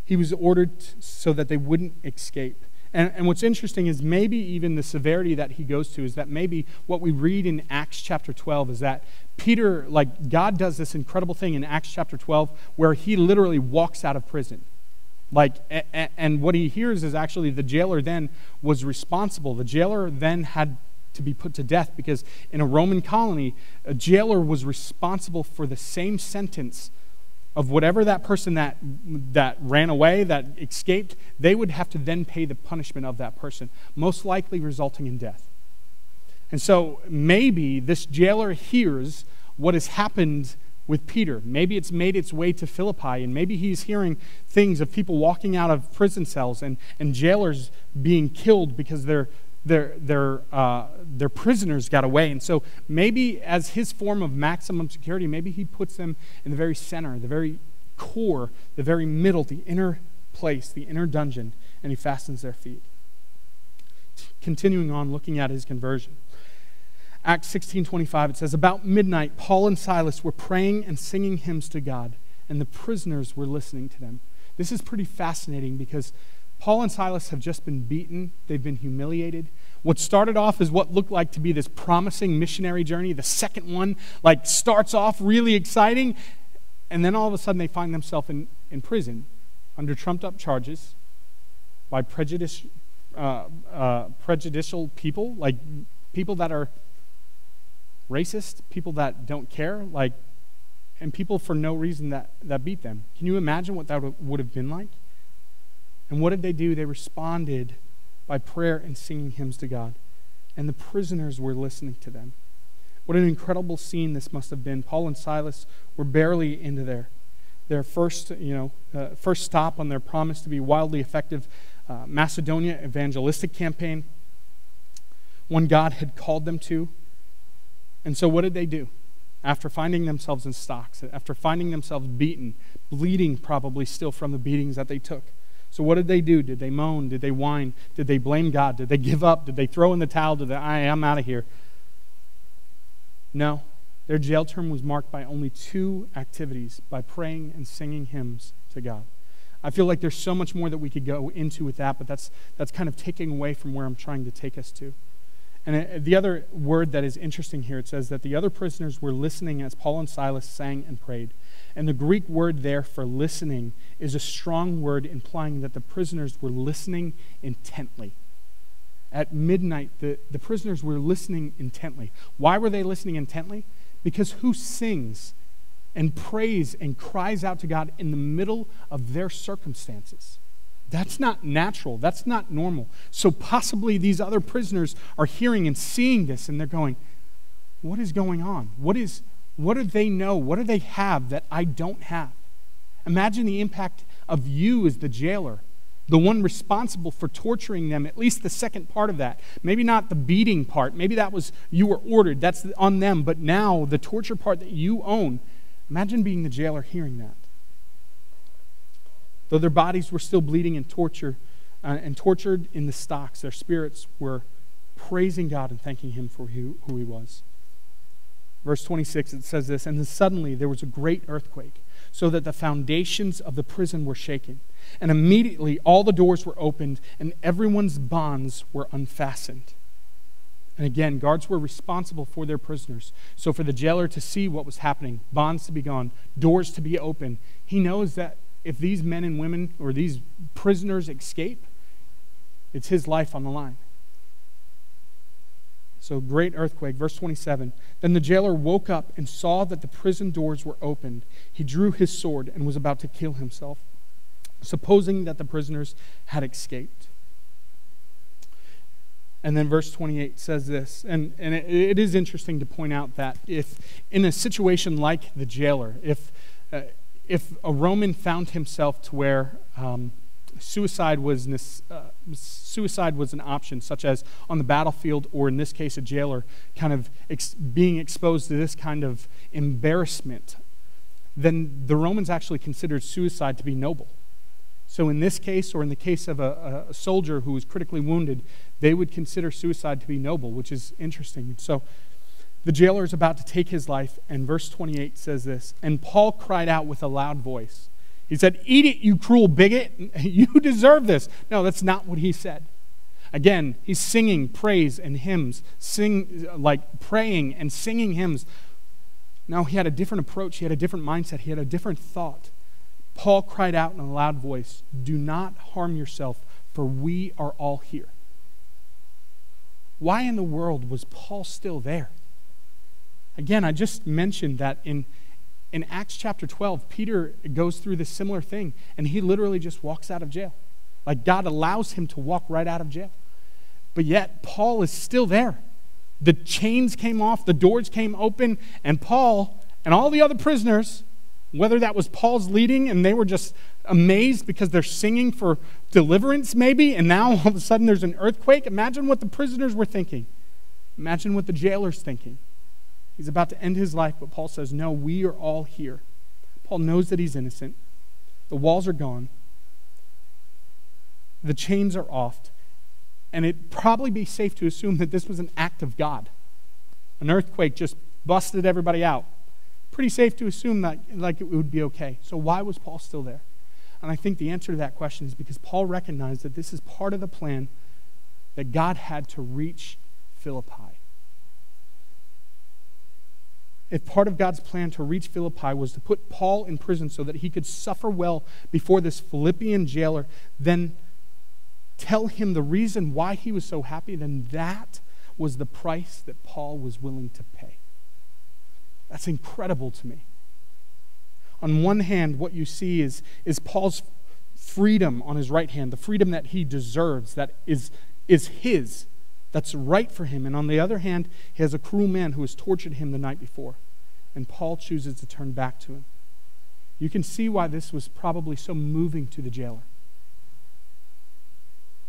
He was ordered so that they wouldn't escape. And, and what's interesting is maybe even the severity that he goes to is that maybe what we read in Acts chapter 12 is that Peter, like, God does this incredible thing in Acts chapter 12 where he literally walks out of prison. Like, and what he hears is actually the jailer then was responsible. The jailer then had to be put to death because in a Roman colony, a jailer was responsible for the same sentence of whatever that person that, that ran away, that escaped, they would have to then pay the punishment of that person, most likely resulting in death. And so maybe this jailer hears what has happened with Peter. Maybe it's made its way to Philippi, and maybe he's hearing things of people walking out of prison cells and, and jailers being killed because they're their, their, uh, their prisoners got away. And so maybe as his form of maximum security, maybe he puts them in the very center, the very core, the very middle, the inner place, the inner dungeon, and he fastens their feet. Continuing on, looking at his conversion. Acts 16:25 it says about midnight Paul and Silas were praying and singing hymns to God and the prisoners were listening to them. This is pretty fascinating because Paul and Silas have just been beaten, they've been humiliated. What started off as what looked like to be this promising missionary journey, the second one, like starts off really exciting, and then all of a sudden they find themselves in, in prison under trumped up charges by prejudice, uh, uh, prejudicial people, like people that are racist, people that don't care, like, and people for no reason that, that beat them. Can you imagine what that would have been like? And what did they do? They responded by prayer and singing hymns to God. And the prisoners were listening to them. What an incredible scene this must have been. Paul and Silas were barely into their, their first, you know, uh, first stop on their promise to be wildly effective uh, Macedonia evangelistic campaign, one God had called them to. And so, what did they do? After finding themselves in stocks, after finding themselves beaten, bleeding probably still from the beatings that they took, so, what did they do? Did they moan? Did they whine? Did they blame God? Did they give up? Did they throw in the towel? Did they, I am out of here? No. Their jail term was marked by only two activities by praying and singing hymns to God. I feel like there's so much more that we could go into with that, but that's, that's kind of taking away from where I'm trying to take us to. And uh, the other word that is interesting here, it says that the other prisoners were listening as Paul and Silas sang and prayed. And the Greek word there for listening is a strong word implying that the prisoners were listening intently. At midnight, the, the prisoners were listening intently. Why were they listening intently? Because who sings and prays and cries out to God in the middle of their circumstances. That's not natural. That's not normal. So possibly these other prisoners are hearing and seeing this and they're going, What is going on? What, is, what do they know? What do they have that I don't have? Imagine the impact of you as the jailer, the one responsible for torturing them, at least the second part of that. Maybe not the beating part. Maybe that was you were ordered. That's on them. But now the torture part that you own. Imagine being the jailer hearing that. Though their bodies were still bleeding and uh, and tortured in the stocks, their spirits were praising God and thanking Him for who, who He was. Verse 26, it says this And then suddenly there was a great earthquake, so that the foundations of the prison were shaken. And immediately all the doors were opened, and everyone's bonds were unfastened. And again, guards were responsible for their prisoners. So for the jailer to see what was happening, bonds to be gone, doors to be open, he knows that if these men and women or these prisoners escape, it's his life on the line. So, great earthquake. Verse 27. Then the jailer woke up and saw that the prison doors were opened. He drew his sword and was about to kill himself, supposing that the prisoners had escaped. And then verse 28 says this, and, and it, it is interesting to point out that if in a situation like the jailer, if, uh, if a Roman found himself to where um, suicide was uh, suicide was an option, such as on the battlefield, or in this case, a jailer kind of ex- being exposed to this kind of embarrassment, then the Romans actually considered suicide to be noble. So, in this case, or in the case of a, a soldier who was critically wounded, they would consider suicide to be noble, which is interesting. So, the jailer is about to take his life, and verse 28 says this And Paul cried out with a loud voice. He said, Eat it, you cruel bigot. (laughs) You deserve this. No, that's not what he said. Again, he's singing praise and hymns, sing, like praying and singing hymns. Now, he had a different approach, he had a different mindset, he had a different thought. Paul cried out in a loud voice, Do not harm yourself, for we are all here. Why in the world was Paul still there? Again, I just mentioned that in, in Acts chapter 12, Peter goes through this similar thing, and he literally just walks out of jail. Like God allows him to walk right out of jail. But yet, Paul is still there. The chains came off, the doors came open, and Paul and all the other prisoners, whether that was Paul's leading and they were just amazed because they're singing for deliverance, maybe, and now all of a sudden there's an earthquake. Imagine what the prisoners were thinking. Imagine what the jailer's thinking. He's about to end his life, but Paul says, No, we are all here. Paul knows that he's innocent. The walls are gone, the chains are off, and it'd probably be safe to assume that this was an act of God. An earthquake just busted everybody out. Pretty safe to assume that like it would be okay. So why was Paul still there? And I think the answer to that question is because Paul recognized that this is part of the plan that God had to reach Philippi if part of God's plan to reach Philippi was to put Paul in prison so that he could suffer well before this Philippian jailer, then tell him the reason why he was so happy, then that was the price that Paul was willing to pay. That's incredible to me. On one hand, what you see is, is Paul's freedom on his right hand, the freedom that he deserves, that is, is his that's right for him. And on the other hand, he has a cruel man who has tortured him the night before. And Paul chooses to turn back to him. You can see why this was probably so moving to the jailer.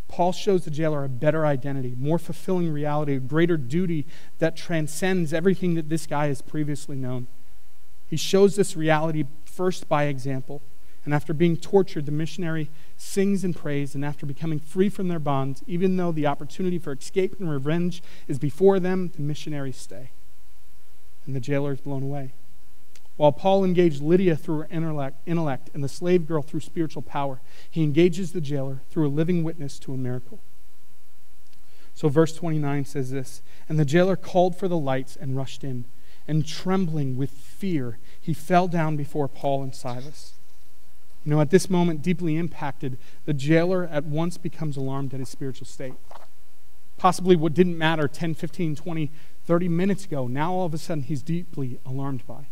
Paul shows the jailer a better identity, more fulfilling reality, a greater duty that transcends everything that this guy has previously known. He shows this reality first by example. And after being tortured, the missionary sings and prays, and after becoming free from their bonds, even though the opportunity for escape and revenge is before them, the missionaries stay. And the jailer is blown away. While Paul engaged Lydia through her intellect and the slave girl through spiritual power, he engages the jailer through a living witness to a miracle. So, verse 29 says this And the jailer called for the lights and rushed in, and trembling with fear, he fell down before Paul and Silas. You know, at this moment, deeply impacted, the jailer at once becomes alarmed at his spiritual state. Possibly what didn't matter 10, 15, 20, 30 minutes ago, now all of a sudden he's deeply alarmed by.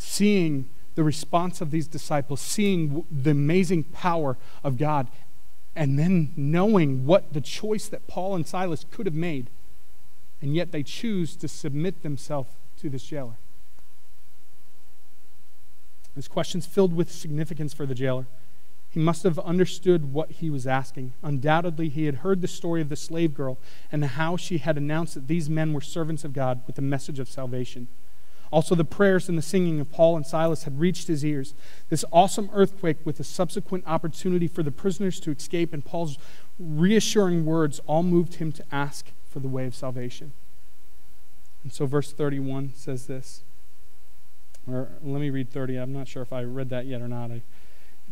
seeing the response of these disciples, seeing the amazing power of God, and then knowing what the choice that Paul and Silas could have made, and yet they choose to submit themselves to this jailer. This question's filled with significance for the jailer. He must have understood what he was asking. Undoubtedly, he had heard the story of the slave girl and how she had announced that these men were servants of God with the message of salvation. Also, the prayers and the singing of Paul and Silas had reached his ears. This awesome earthquake, with a subsequent opportunity for the prisoners to escape, and Paul's reassuring words all moved him to ask for the way of salvation. And so, verse 31 says this. Or let me read 30. I'm not sure if I read that yet or not. It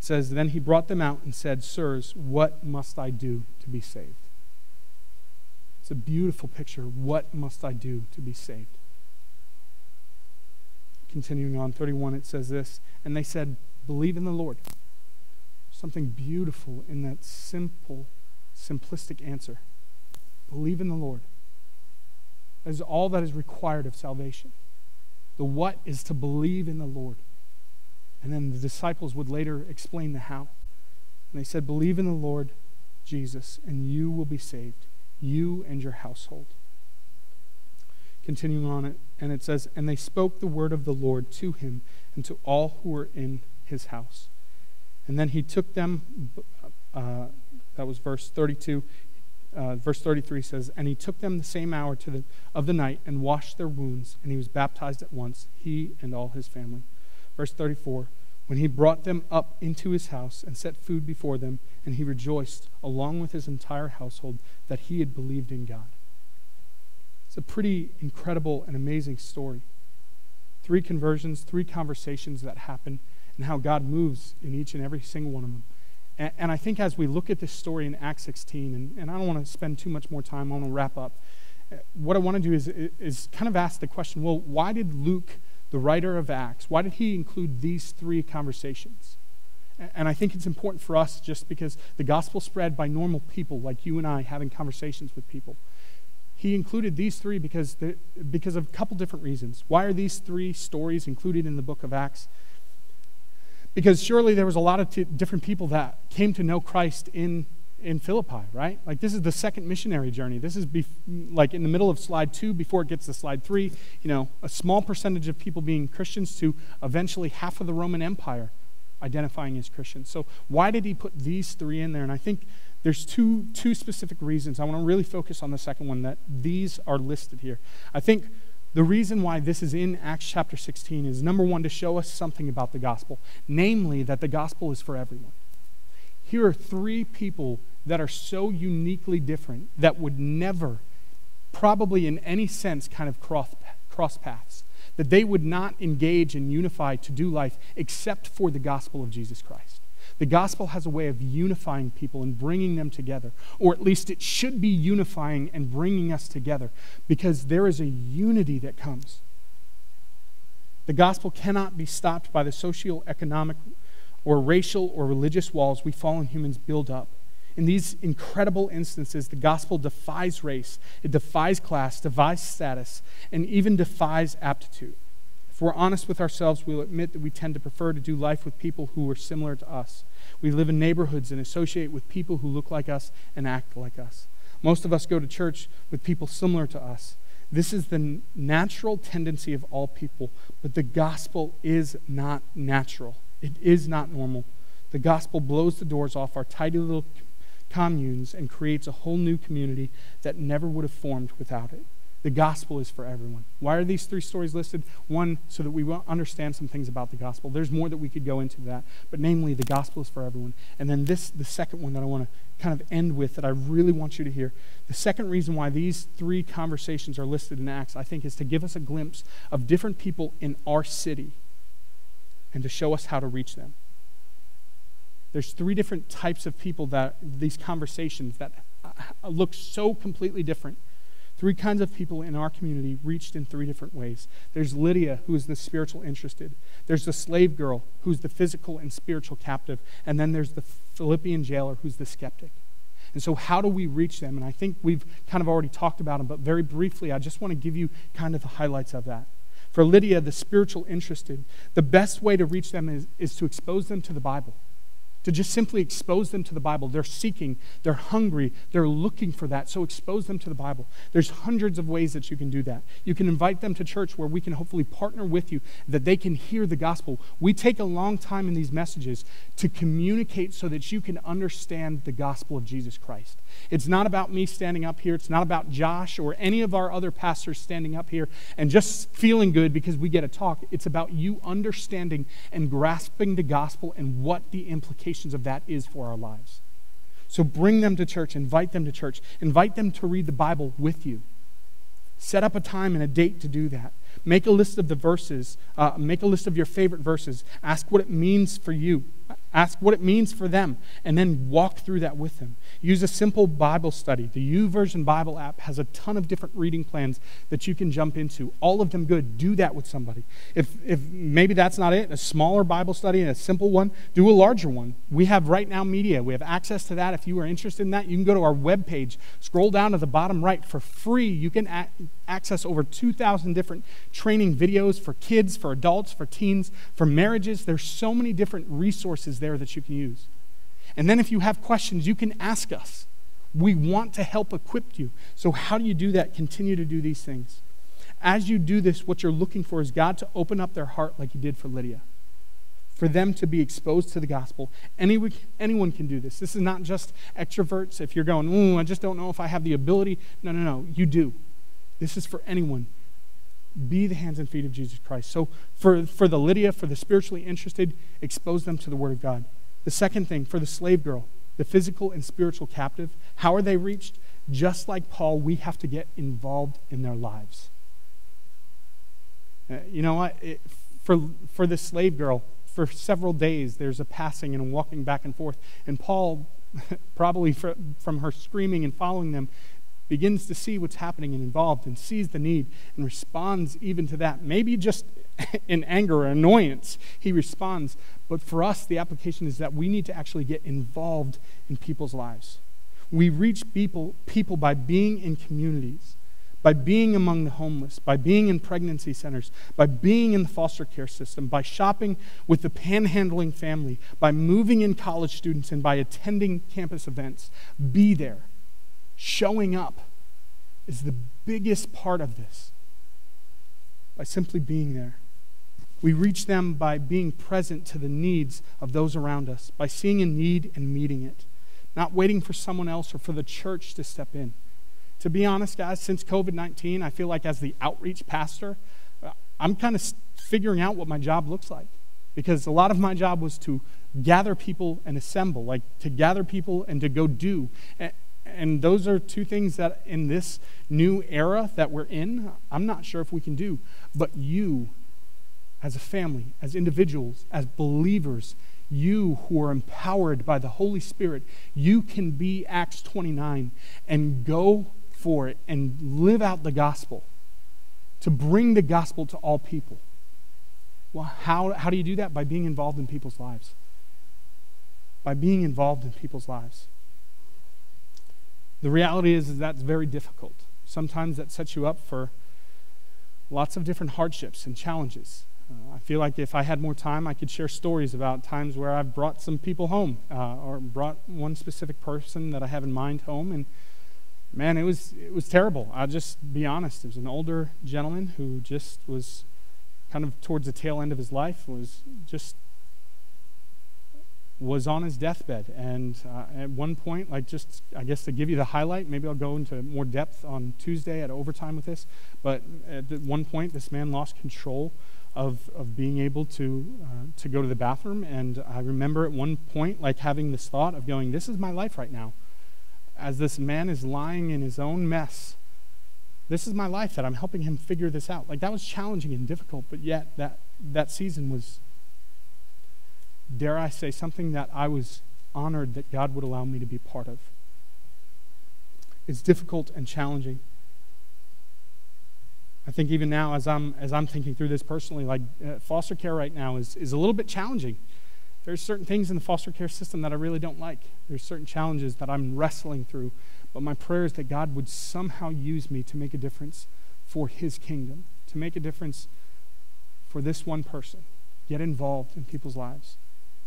says, Then he brought them out and said, Sirs, what must I do to be saved? It's a beautiful picture. What must I do to be saved? Continuing on, 31, it says this And they said, Believe in the Lord. Something beautiful in that simple, simplistic answer. Believe in the Lord. That is all that is required of salvation. The what is to believe in the Lord. And then the disciples would later explain the how. And they said, Believe in the Lord Jesus, and you will be saved, you and your household. Continuing on it, and it says, And they spoke the word of the Lord to him and to all who were in his house. And then he took them, uh, that was verse 32. Uh, verse 33 says, And he took them the same hour to the, of the night and washed their wounds, and he was baptized at once, he and all his family. Verse 34 When he brought them up into his house and set food before them, and he rejoiced, along with his entire household, that he had believed in God. It's a pretty incredible and amazing story. Three conversions, three conversations that happen, and how God moves in each and every single one of them. And, and I think as we look at this story in Acts 16, and, and I don't want to spend too much more time, I want to wrap up. Uh, what I want to do is, is kind of ask the question well, why did Luke the writer of Acts, why did he include these three conversations? And I think it's important for us just because the gospel spread by normal people like you and I having conversations with people. He included these three because, the, because of a couple different reasons. Why are these three stories included in the book of Acts? Because surely there was a lot of t- different people that came to know Christ in in Philippi, right? Like this is the second missionary journey. This is bef- like in the middle of slide two before it gets to slide three. You know, a small percentage of people being Christians to eventually half of the Roman Empire identifying as Christians. So why did he put these three in there? And I think there's two two specific reasons. I want to really focus on the second one that these are listed here. I think the reason why this is in Acts chapter 16 is number one to show us something about the gospel, namely that the gospel is for everyone. Here are three people that are so uniquely different that would never, probably in any sense, kind of cross, cross paths. That they would not engage and unify to do life except for the gospel of Jesus Christ. The gospel has a way of unifying people and bringing them together, or at least it should be unifying and bringing us together because there is a unity that comes. The gospel cannot be stopped by the socio-economic or racial or religious walls we fallen humans build up. In these incredible instances, the gospel defies race, it defies class, defies status, and even defies aptitude. If we're honest with ourselves, we'll admit that we tend to prefer to do life with people who are similar to us. We live in neighborhoods and associate with people who look like us and act like us. Most of us go to church with people similar to us. This is the natural tendency of all people, but the gospel is not natural. It is not normal. The gospel blows the doors off our tidy little communes and creates a whole new community that never would have formed without it. The gospel is for everyone. Why are these three stories listed? One, so that we will understand some things about the gospel. There's more that we could go into that, but namely, the gospel is for everyone. And then this, the second one that I want to kind of end with that I really want you to hear. The second reason why these three conversations are listed in Acts, I think, is to give us a glimpse of different people in our city and to show us how to reach them. There's three different types of people that these conversations that uh, look so completely different. Three kinds of people in our community reached in three different ways. There's Lydia, who is the spiritual interested. There's the slave girl, who's the physical and spiritual captive. And then there's the Philippian jailer, who's the skeptic. And so, how do we reach them? And I think we've kind of already talked about them, but very briefly, I just want to give you kind of the highlights of that. For Lydia, the spiritual interested, the best way to reach them is, is to expose them to the Bible to just simply expose them to the Bible. They're seeking, they're hungry, they're looking for that. So expose them to the Bible. There's hundreds of ways that you can do that. You can invite them to church where we can hopefully partner with you that they can hear the gospel. We take a long time in these messages to communicate so that you can understand the gospel of Jesus Christ. It's not about me standing up here, it's not about Josh or any of our other pastors standing up here and just feeling good because we get a talk. It's about you understanding and grasping the gospel and what the implications implications of that is for our lives. So bring them to church, invite them to church, invite them to read the Bible with you. Set up a time and a date to do that. Make a list of the verses, uh, make a list of your favorite verses. Ask what it means for you. Ask what it means for them, and then walk through that with them. Use a simple Bible study. The YouVersion Bible app has a ton of different reading plans that you can jump into. All of them good. Do that with somebody. If, if maybe that's not it, a smaller Bible study and a simple one, do a larger one. We have Right Now Media. We have access to that. If you are interested in that, you can go to our webpage, scroll down to the bottom right. For free, you can access over 2,000 different training videos for kids, for adults, for teens, for marriages. There's so many different resources there that you can use. And then if you have questions, you can ask us. We want to help equip you. So, how do you do that? Continue to do these things. As you do this, what you're looking for is God to open up their heart like He did for Lydia, for them to be exposed to the gospel. Anyone, anyone can do this. This is not just extroverts. If you're going, ooh, I just don't know if I have the ability. No, no, no. You do. This is for anyone. Be the hands and feet of Jesus Christ. So, for, for the Lydia, for the spiritually interested, expose them to the Word of God. The second thing, for the slave girl, the physical and spiritual captive, how are they reached? Just like Paul, we have to get involved in their lives. Uh, you know what? It, for, for the slave girl, for several days, there's a passing and a walking back and forth. And Paul, (laughs) probably for, from her screaming and following them, begins to see what's happening and involved and sees the need and responds even to that. Maybe just (laughs) in anger or annoyance, he responds. But for us, the application is that we need to actually get involved in people's lives. We reach people, people by being in communities, by being among the homeless, by being in pregnancy centers, by being in the foster care system, by shopping with the panhandling family, by moving in college students, and by attending campus events. Be there showing up is the biggest part of this by simply being there. We reach them by being present to the needs of those around us, by seeing a need and meeting it, not waiting for someone else or for the church to step in. To be honest, guys, since COVID 19, I feel like as the outreach pastor, uh, I'm kind of figuring out what my job looks like. Because a lot of my job was to gather people and assemble, like to gather people and to go do and those are two things that in this new era that we're in, I'm not sure if we can do. But you, as a family, as individuals, as believers, you who are empowered by the Holy Spirit, you can be Acts 29 and go for it and live out the gospel, to bring the gospel to all people. Well, how, how do you do that? By being involved in people's lives. By being involved in people's lives. The reality is, is that's very difficult. Sometimes that sets you up for lots of different hardships and challenges. Uh, I feel like if I had more time, I could share stories about times where I've brought some people home uh, or brought one specific person that I have in mind home. And man, it was, it was terrible. I'll just be honest. It was an older gentleman who just was kind of towards the tail end of his life, was just was on his deathbed. And uh, at one point, like just, I guess to give you the highlight, maybe I'll go into more depth on Tuesday at overtime with this. But at one point, this man lost control of, of being able to, uh, to go to the bathroom. And I remember at one point, like having this thought of going, this is my life right now. As this man is lying in his own mess, this is my life that I'm helping him figure this out. Like that was challenging and difficult, but yet that, that season was dare I say, something that I was honored that God would allow me to be part of. It's difficult and challenging. I think even now, as I'm, as I'm thinking through this personally, like uh, foster care right now is, is a little bit challenging. There's certain things in the foster care system that I really don't like. There's certain challenges that I'm wrestling through. But my prayer is that God would somehow use me to make a difference for His kingdom, to make a difference for this one person. Get involved in people's lives.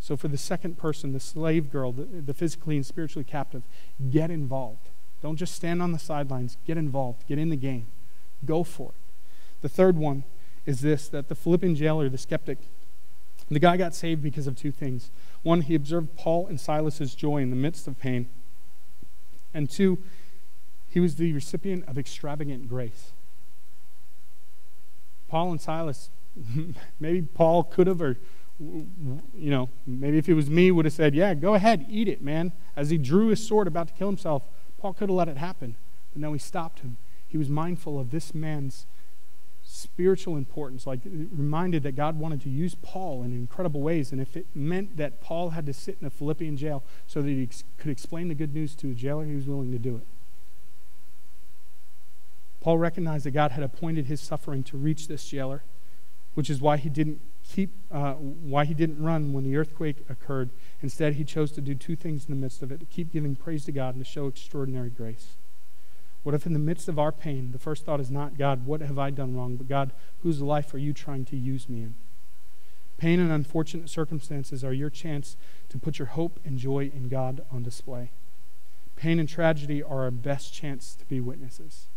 So, for the second person, the slave girl, the, the physically and spiritually captive, get involved. Don't just stand on the sidelines. Get involved. Get in the game. Go for it. The third one is this that the Philippian jailer, the skeptic, the guy got saved because of two things. One, he observed Paul and Silas's joy in the midst of pain. And two, he was the recipient of extravagant grace. Paul and Silas, (laughs) maybe Paul could have, or, you know, maybe if it was me, would have said, Yeah, go ahead, eat it, man. As he drew his sword about to kill himself, Paul could have let it happen. But no, he stopped him. He was mindful of this man's spiritual importance, like reminded that God wanted to use Paul in incredible ways. And if it meant that Paul had to sit in a Philippian jail so that he ex- could explain the good news to a jailer, he was willing to do it. Paul recognized that God had appointed his suffering to reach this jailer, which is why he didn't keep, uh, why he didn't run when the earthquake occurred. Instead, he chose to do two things in the midst of it: to keep giving praise to God and to show extraordinary grace. What if, in the midst of our pain, the first thought is not, God, what have I done wrong, but God, whose life are you trying to use me in? Pain and unfortunate circumstances are your chance to put your hope and joy in God on display. Pain and tragedy are our best chance to be witnesses.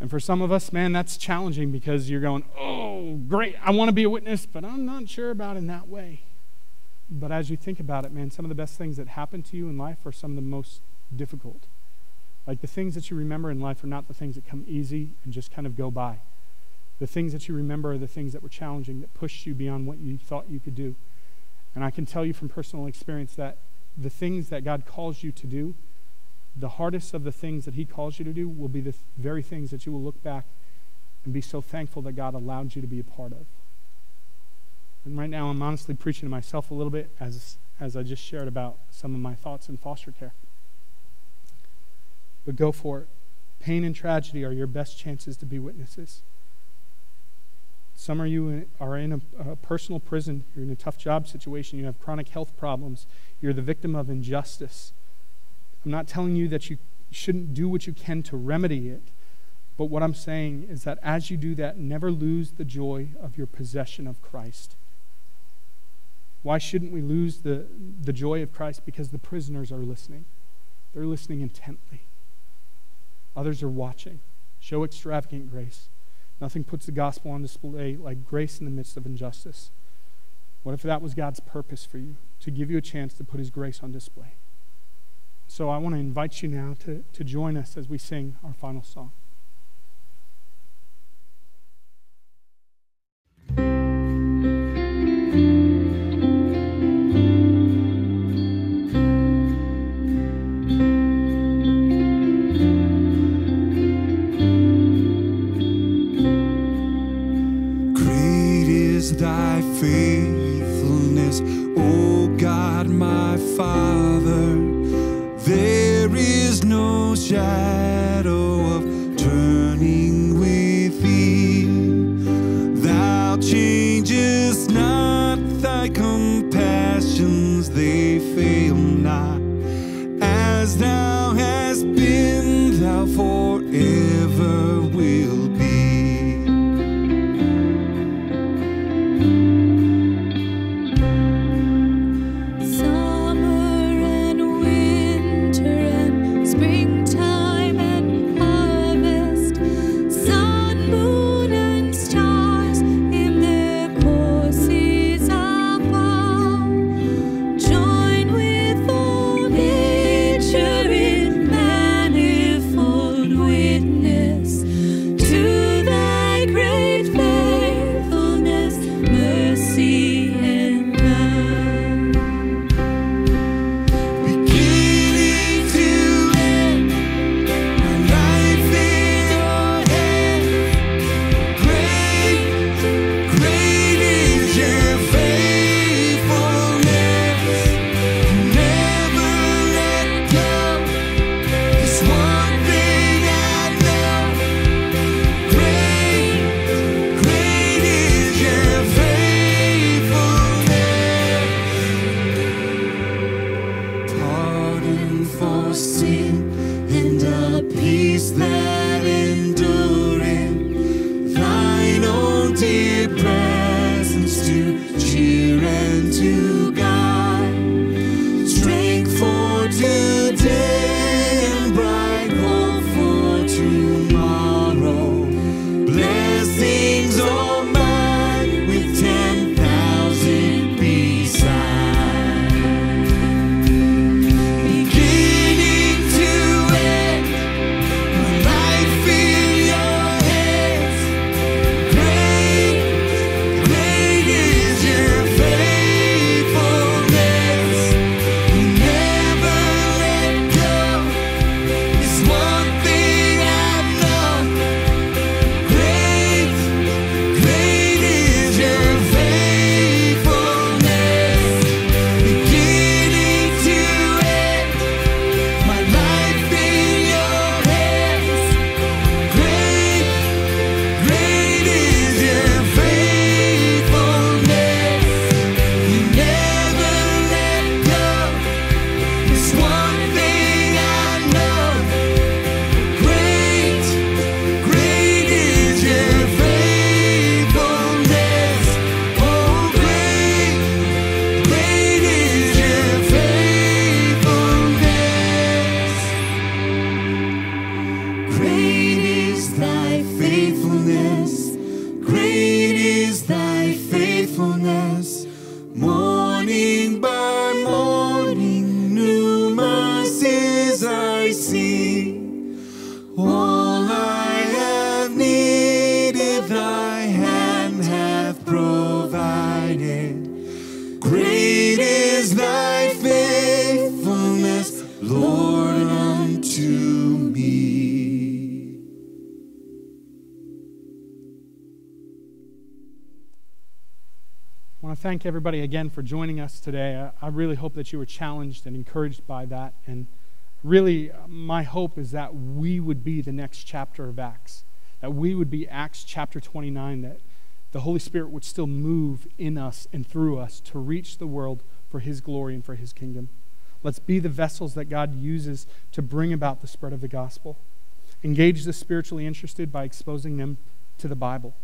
And for some of us, man, that's challenging because you're going, oh, great, I want to be a witness, but I'm not sure about in that way. But as you think about it, man, some of the best things that happen to you in life are some of the most difficult. Like the things that you remember in life are not the things that come easy and just kind of go by. The things that you remember are the things that were challenging, that pushed you beyond what you thought you could do. And I can tell you from personal experience that the things that God calls you to do, the hardest of the things that He calls you to do will be the th- very things that you will look back and be so thankful that God allowed you to be a part of. And right now, I'm honestly preaching to myself a little bit as, as I just shared about some of my thoughts in foster care. But go for it. Pain and tragedy are your best chances to be witnesses. Some of you are in a, a, personal prison. You're in a tough job situation. You have chronic health problems. You're the victim of injustice. I'm not telling you that you shouldn't do what you can to remedy it. But what I'm saying is that as you do that, never lose the joy of your possession of Christ. Why shouldn't we lose the, the joy of Christ? Because the prisoners are listening. They're listening intently. Others are watching. Show extravagant grace. Nothing puts the gospel on display like grace in the midst of injustice. What if that was God's purpose for you? To give you a chance to put his grace on display. So I want to invite you now to, to join us as we sing our final song. dear presence to cheer and to I want to thank everybody again for joining us today. I, I really hope that you were challenged and encouraged by that. And really, uh, my hope is that we would be the next chapter of Acts, that we would be Acts chapter 29, that the Holy Spirit would still move in us and through us to reach the world for His glory and for His kingdom. Let's be the vessels that God uses to bring about the spread of the gospel. Engage the spiritually interested by exposing them to the Bible.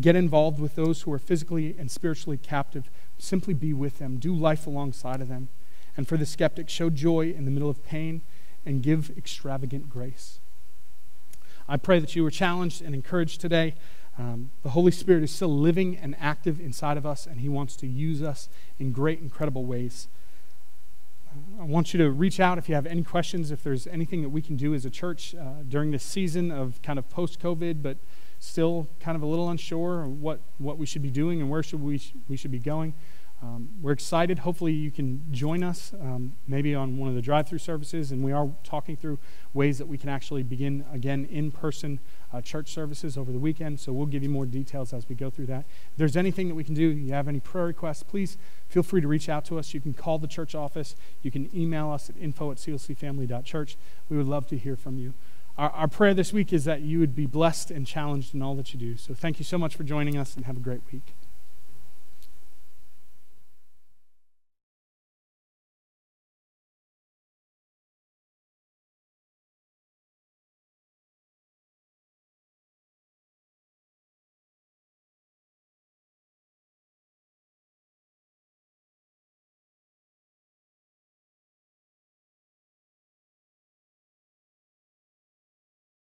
Get involved with those who are physically and spiritually captive. Simply be with them. Do life alongside of them. And for the skeptic, show joy in the middle of pain and give extravagant grace. I pray that you were challenged and encouraged today. Um, the Holy Spirit is still living and active inside of us, and He wants to use us in great, incredible ways. I want you to reach out if you have any questions, if there's anything that we can do as a church uh, during this season of kind of post COVID, but still kind of a little unsure what, what we should be doing and where should we, we should be going. Um, we're excited. Hopefully, you can join us um, maybe on one of the drive through services. And we are talking through ways that we can actually begin again in person uh, church services over the weekend. So we'll give you more details as we go through that. If there's anything that we can do, you have any prayer requests, please feel free to reach out to us. You can call the church office, you can email us at info at clcfamily.church. We would love to hear from you. Our, our prayer this week is that you would be blessed and challenged in all that you do. So thank you so much for joining us and have a great week.